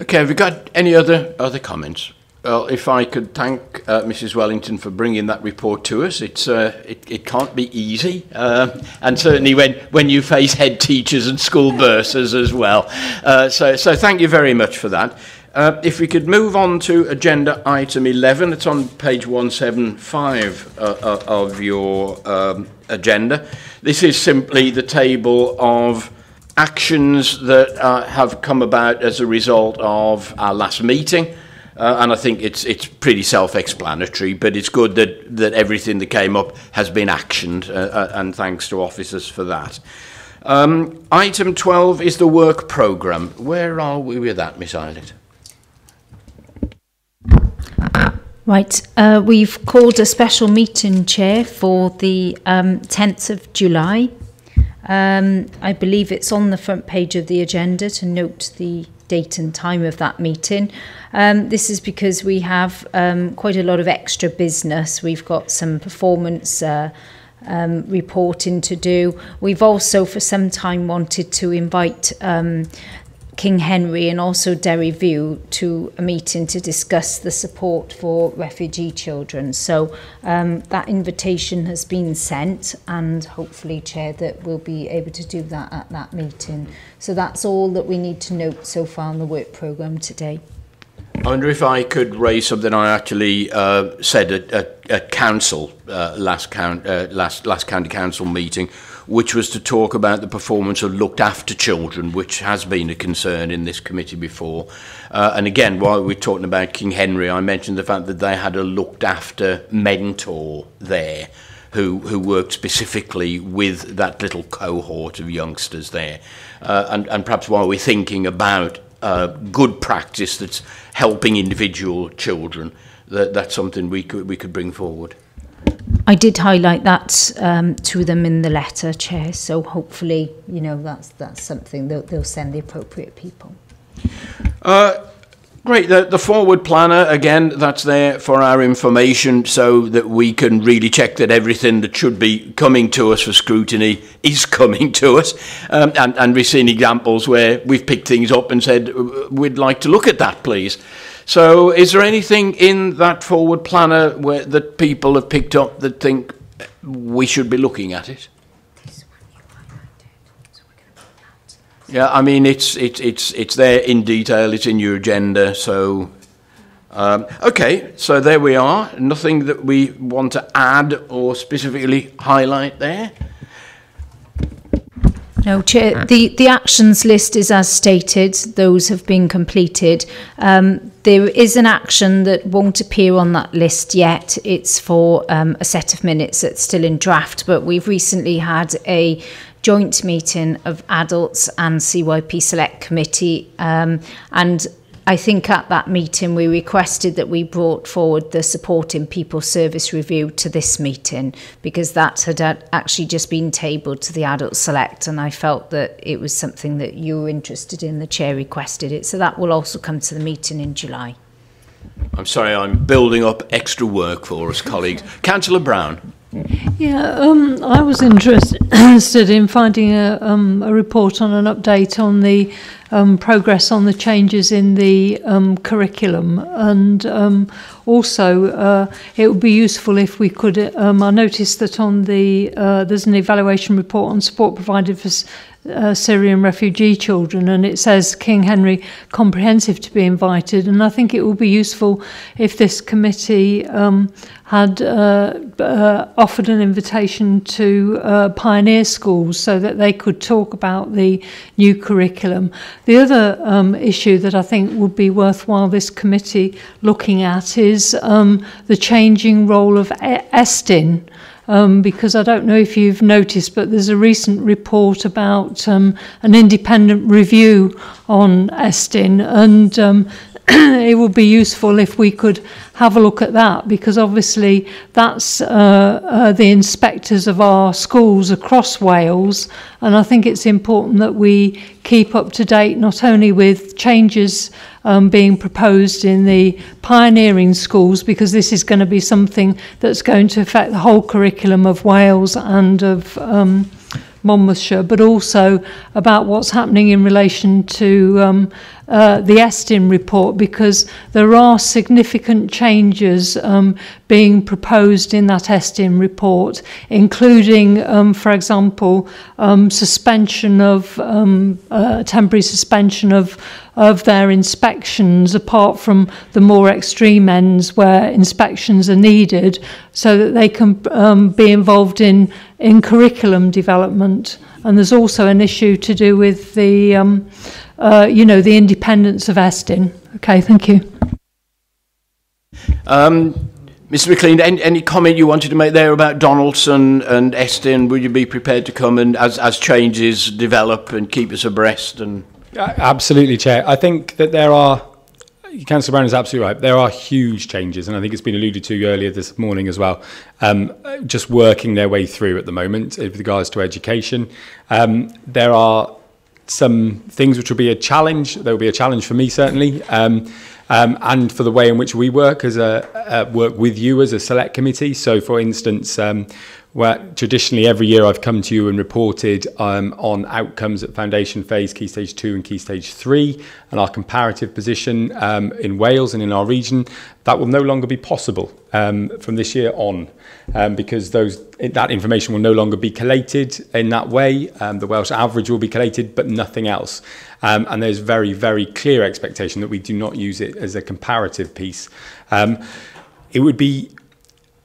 Okay, have we got any other other comments? Well, if I could thank uh, Mrs. Wellington for bringing that report to us, it's uh, it, it can't be easy, um, and certainly when when you face head teachers and school bursars as well. Uh, so so thank you very much for that. Uh, if we could move on to agenda item 11, it's on page 175 uh, uh, of your um, agenda. This is simply the table of actions that uh, have come about as a result of our last meeting. Uh, and I think it's it's pretty self-explanatory, but it's good that, that everything that came up has been actioned, uh, uh, and thanks to officers for that. Um, item 12 is the work programme. Where are we with that, Miss Ilett? Right, uh, we've called a special meeting, Chair, for the um, 10th of July. Um, I believe it's on the front page of the agenda to note the date and time of that meeting. Um, this is because we have um, quite a lot of extra business. We've got some performance uh, um, reporting to do. We've also, for some time, wanted to invite um, King Henry and also Deri View to a meeting to discuss the support for refugee children. So um, that invitation has been sent and hopefully, Chair, that we'll be able to do that at that meeting. So that's all that we need to note so far in the work programme today. I wonder if I could raise something I actually uh, said at, at, at council uh, last, count, uh, last last county council meeting, which was to talk about the performance of looked after children, which has been a concern in this committee before. Uh, and again, while we're talking about King Henry, I mentioned the fact that they had a looked after mentor there who, who worked specifically with that little cohort of youngsters there. Uh, and, and perhaps while we're thinking about uh, good practice that's helping individual children, that, that's something we could, we could bring forward. I did highlight that um, to them in the letter, Chair. So hopefully, you know, that's that's something they'll, they'll send the appropriate people. Uh, great. The, the forward planner, again, that's there for our information so that we can really check that everything that should be coming to us for scrutiny is coming to us. Um, and, and we've seen examples where we've picked things up and said, we'd like to look at that, please. So, is there anything in that forward planner where, that people have picked up that think we should be looking at it? Yeah, I mean it's it's it's it's there in detail. It's in your agenda. So, um, okay, so there we are. Nothing that we want to add or specifically highlight there. No, Chair, the, the actions list is as stated, those have been completed. Um, there is an action that won't appear on that list yet. It's for um, a set of minutes that's still in draft, but we've recently had a joint meeting of adults and CYP Select Committee, um, and I think at that meeting we requested that we brought forward the supporting people service review to this meeting because that had actually just been tabled to the adult select and I felt that it was something that you were interested in the chair requested it. So that will also come to the meeting in July. I'm sorry I'm building up extra work for us colleagues. Councillor Brown. Yeah, um, I was interested in finding a, um, a report on an update on the um, progress on the changes in the um, curriculum. And um, also, uh, it would be useful if we could. Um, I noticed that on the uh, there's an evaluation report on support provided for uh, Syrian refugee children, and it says King Henry Comprehensive to be invited. And I think it would be useful if this committee um, had uh, uh, offered an invitation to uh, pioneer schools so that they could talk about the new curriculum. The other um, issue that I think would be worthwhile this committee looking at is um, the changing role of Estyn um, because I don't know if you've noticed, but there's a recent report about um, an independent review on Estyn, and um, it would be useful if we could have a look at that because obviously that's uh, uh, the inspectors of our schools across Wales and I think it's important that we keep up to date not only with changes um, being proposed in the pioneering schools because this is going to be something that's going to affect the whole curriculum of Wales and of um, Monmouthshire, but also about what's happening in relation to um, uh, the Estyn report because there are significant changes um, being proposed in that Estyn report, including, um, for example, um, suspension of um, uh, temporary suspension of of their inspections apart from the more extreme ends where inspections are needed so that they can um, be involved in in curriculum development. And there's also an issue to do with the um, uh, you know, the independence of Estyn. Okay, thank you. Um, Mr McLean, any, any comment you wanted to make there about Donaldson and Estyn? Would you be prepared to come and as, as changes develop and keep us abreast? And Absolutely, Chair. I think that there are, Councillor Brown is absolutely right, there are huge changes, and I think it's been alluded to earlier this morning as well, um, just working their way through at the moment with regards to education. Um, there are some things which will be a challenge. There will be a challenge for me certainly, um, um, and for the way in which we work as a uh, work with you as a select committee. So, for instance, um, where traditionally every year I've come to you and reported um, on outcomes at foundation phase, key stage two and key stage three, and our comparative position um, in Wales and in our region. That will no longer be possible um, from this year on um, because those that information will no longer be collated in that way. Um, the Welsh average will be collated, but nothing else. Um, and there's very, very clear expectation that we do not use it as a comparative piece. It would be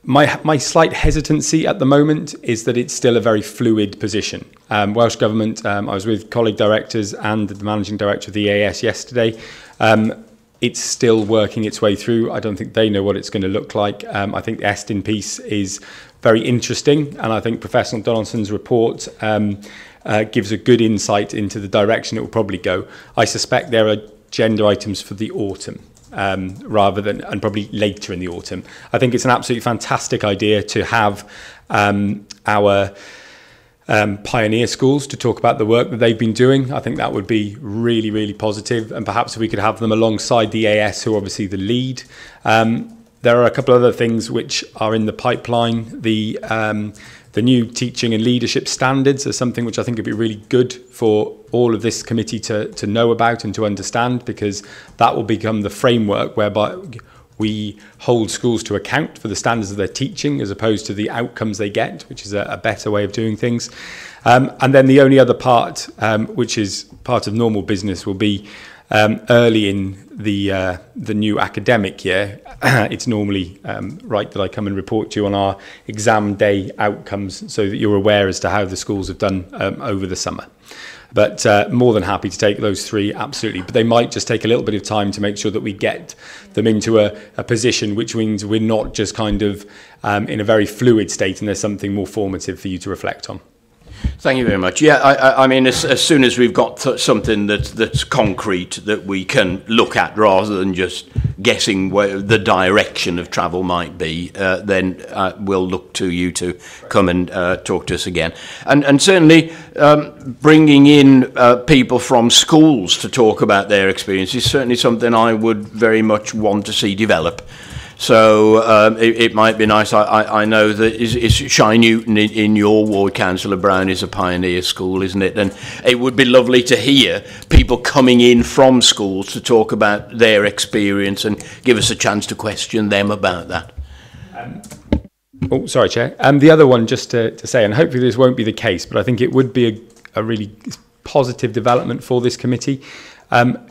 my, my slight hesitancy at the moment is that it's still a very fluid position. Um, Welsh Government, um, I was with colleague directors and the managing director of the EAS yesterday. Um, it's still working its way through. I don't think they know what it's going to look like. Um, I think the Estyn piece is very interesting, and I think Professor Donaldson's report um, uh, gives a good insight into the direction it will probably go. I suspect there are gender items for the autumn um, rather than and probably later in the autumn. I think it's an absolutely fantastic idea to have um, our um, pioneer schools to talk about the work that they've been doing. I think that would be really, really positive, and perhaps we could have them alongside the AS, who are obviously the lead. Um, there are a couple of other things which are in the pipeline. The um, the new teaching and leadership standards are something which I think would be really good for all of this committee to, to know about and to understand because that will become the framework whereby we hold schools to account for the standards of their teaching as opposed to the outcomes they get, which is a, a better way of doing things. Um, and then the only other part, um, which is part of normal business, will be um, early in the uh, the new academic year. it's normally um, right that I come and report to you on our exam day outcomes, so that you're aware as to how the schools have done um, over the summer. But uh, more than happy to take those three, absolutely. But they might just take a little bit of time to make sure that we get them into a, a position which means we're not just kind of um, in a very fluid state and there's something more formative for you to reflect on. Thank you very much. Yeah, I, I, mean, as, as soon as we've got th something that, that's concrete that we can look at rather than just guessing where the direction of travel might be, uh, then uh, we'll look to you to come and uh, talk to us again. And, and certainly um, bringing in uh, people from schools to talk about their experience is certainly something I would very much want to see develop. So um, it, it might be nice. I, I, I know that is, is Shirenewton in, in your ward, Councillor Brown, is a pioneer school, isn't it? And it would be lovely to hear people coming in from schools to talk about their experience and give us a chance to question them about that. Um, oh, sorry, Chair. Um, the other one, just to, to say, and hopefully this won't be the case, but I think it would be a, a really positive development for this committee. Um,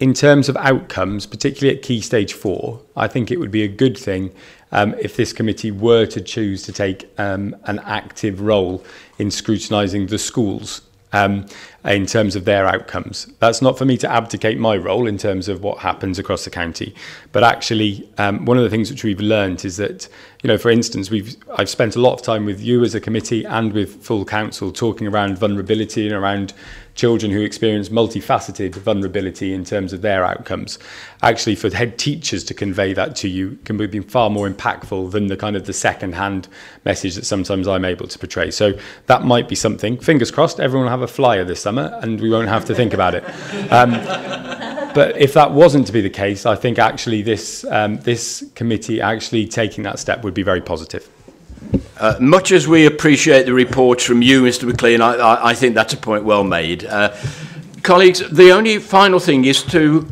in terms of outcomes, particularly at key stage four, I think it would be a good thing um, if this committee were to choose to take um, an active role in scrutinising the schools. Um, in terms of their outcomes. That's not for me to abdicate my role in terms of what happens across the county, but actually um, one of the things which we've learned is that, you know, for instance, we've I've spent a lot of time with you as a committee and with full council talking around vulnerability and around children who experience multifaceted vulnerability in terms of their outcomes. Actually, for head teachers to convey that to you can be far more impactful than the kind of the second-hand message that sometimes I'm able to portray. So that might be something. Fingers crossed, everyone will have a flyer this summer and we won't have to think about it. Um, but if that wasn't to be the case, I think actually this, um, this committee actually taking that step would be very positive. Uh, much as we appreciate the reports from you, Mr McLean, I, I, I think that's a point well made. Uh, colleagues, the only final thing is to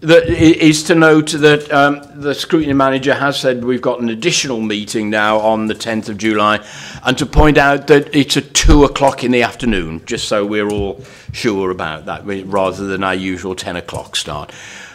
that is to note that um, the scrutiny manager has said we've got an additional meeting now on the 10th of July and to point out that it's at 2 o'clock in the afternoon, just so we're all sure about that, rather than our usual 10 o'clock start.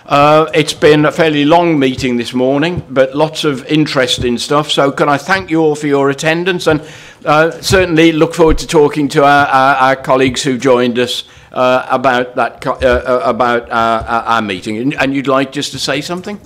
Uh, it's been a fairly long meeting this morning, but lots of interesting stuff. So can I thank you all for your attendance and uh, certainly look forward to talking to our, our, our colleagues who joined us uh, about that uh, uh, about our, our meeting. And you'd like just to say something?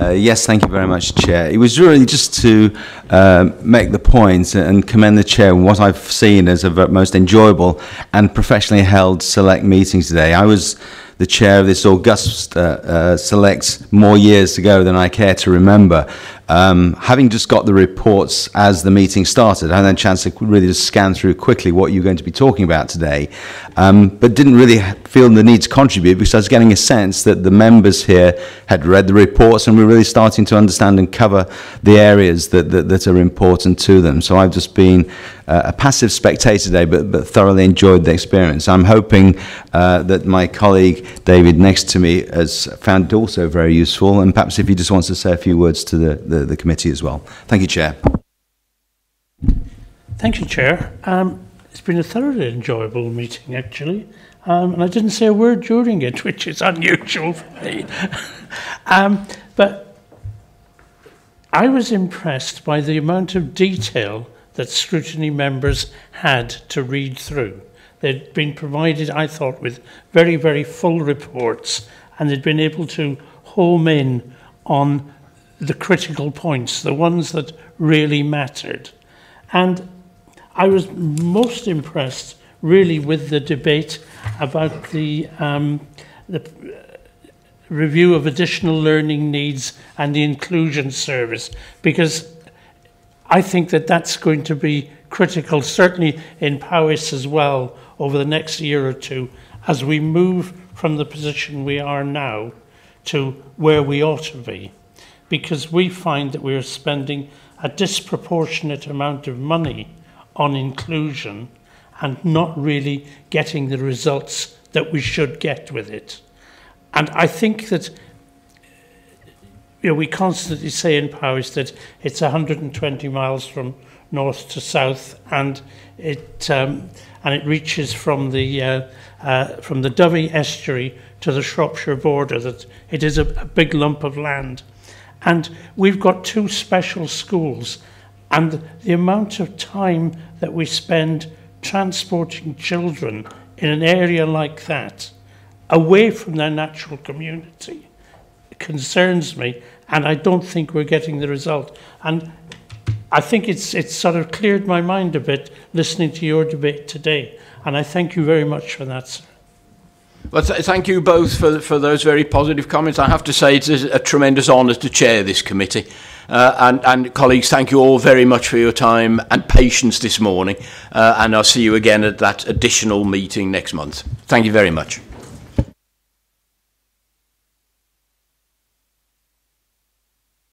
Uh, yes, thank you very much, Chair. It was really just to uh, make the point and commend the Chair on what I've seen as a most enjoyable and professionally held select meeting today. I was the chair of this august uh, uh, select more years ago than I care to remember. Um, having just got the reports as the meeting started, I had a chance to really just scan through quickly what you're going to be talking about today, um, but didn't really feel the need to contribute because I was getting a sense that the members here had read the reports and were really starting to understand and cover the areas that, that, that are important to them. So I've just been uh, a passive spectator today, but, but thoroughly enjoyed the experience. I'm hoping uh, that my colleague David next to me has found it also very useful, and perhaps if he just wants to say a few words to the, the, the committee as well. Thank you, Chair. Thank you, Chair. Um, it's been a thoroughly enjoyable meeting, actually. Um, and I didn't say a word during it, which is unusual for me. um, but I was impressed by the amount of detail that scrutiny members had to read through. They'd been provided, I thought, with very, very full reports, and they'd been able to home in on the critical points, the ones that really mattered. And I was most impressed, really, with the debate about the, um, the review of additional learning needs and the inclusion service, because I think that that's going to be critical, certainly in Powys as well, over the next year or two, as we move from the position we are now to where we ought to be. Because we find that we're spending a disproportionate amount of money on inclusion and not really getting the results that we should get with it. And I think that you know, we constantly say in Powys that it's 120 miles from north to south, and it um, and it reaches from the uh, uh, from the Dovey estuary to the Shropshire border. That it is a, a big lump of land, and we've got two special schools, and the amount of time that we spend transporting children in an area like that away from their natural community concerns me, and I don't think we're getting the result. And I think it's, it's sort of cleared my mind a bit listening to your debate today, and I thank you very much for that, sir. Well, th thank you both for, for those very positive comments. I have to say it's a tremendous honour to chair this committee. Uh, and, and colleagues, thank you all very much for your time and patience this morning. Uh, and I'll see you again at that additional meeting next month. Thank you very much.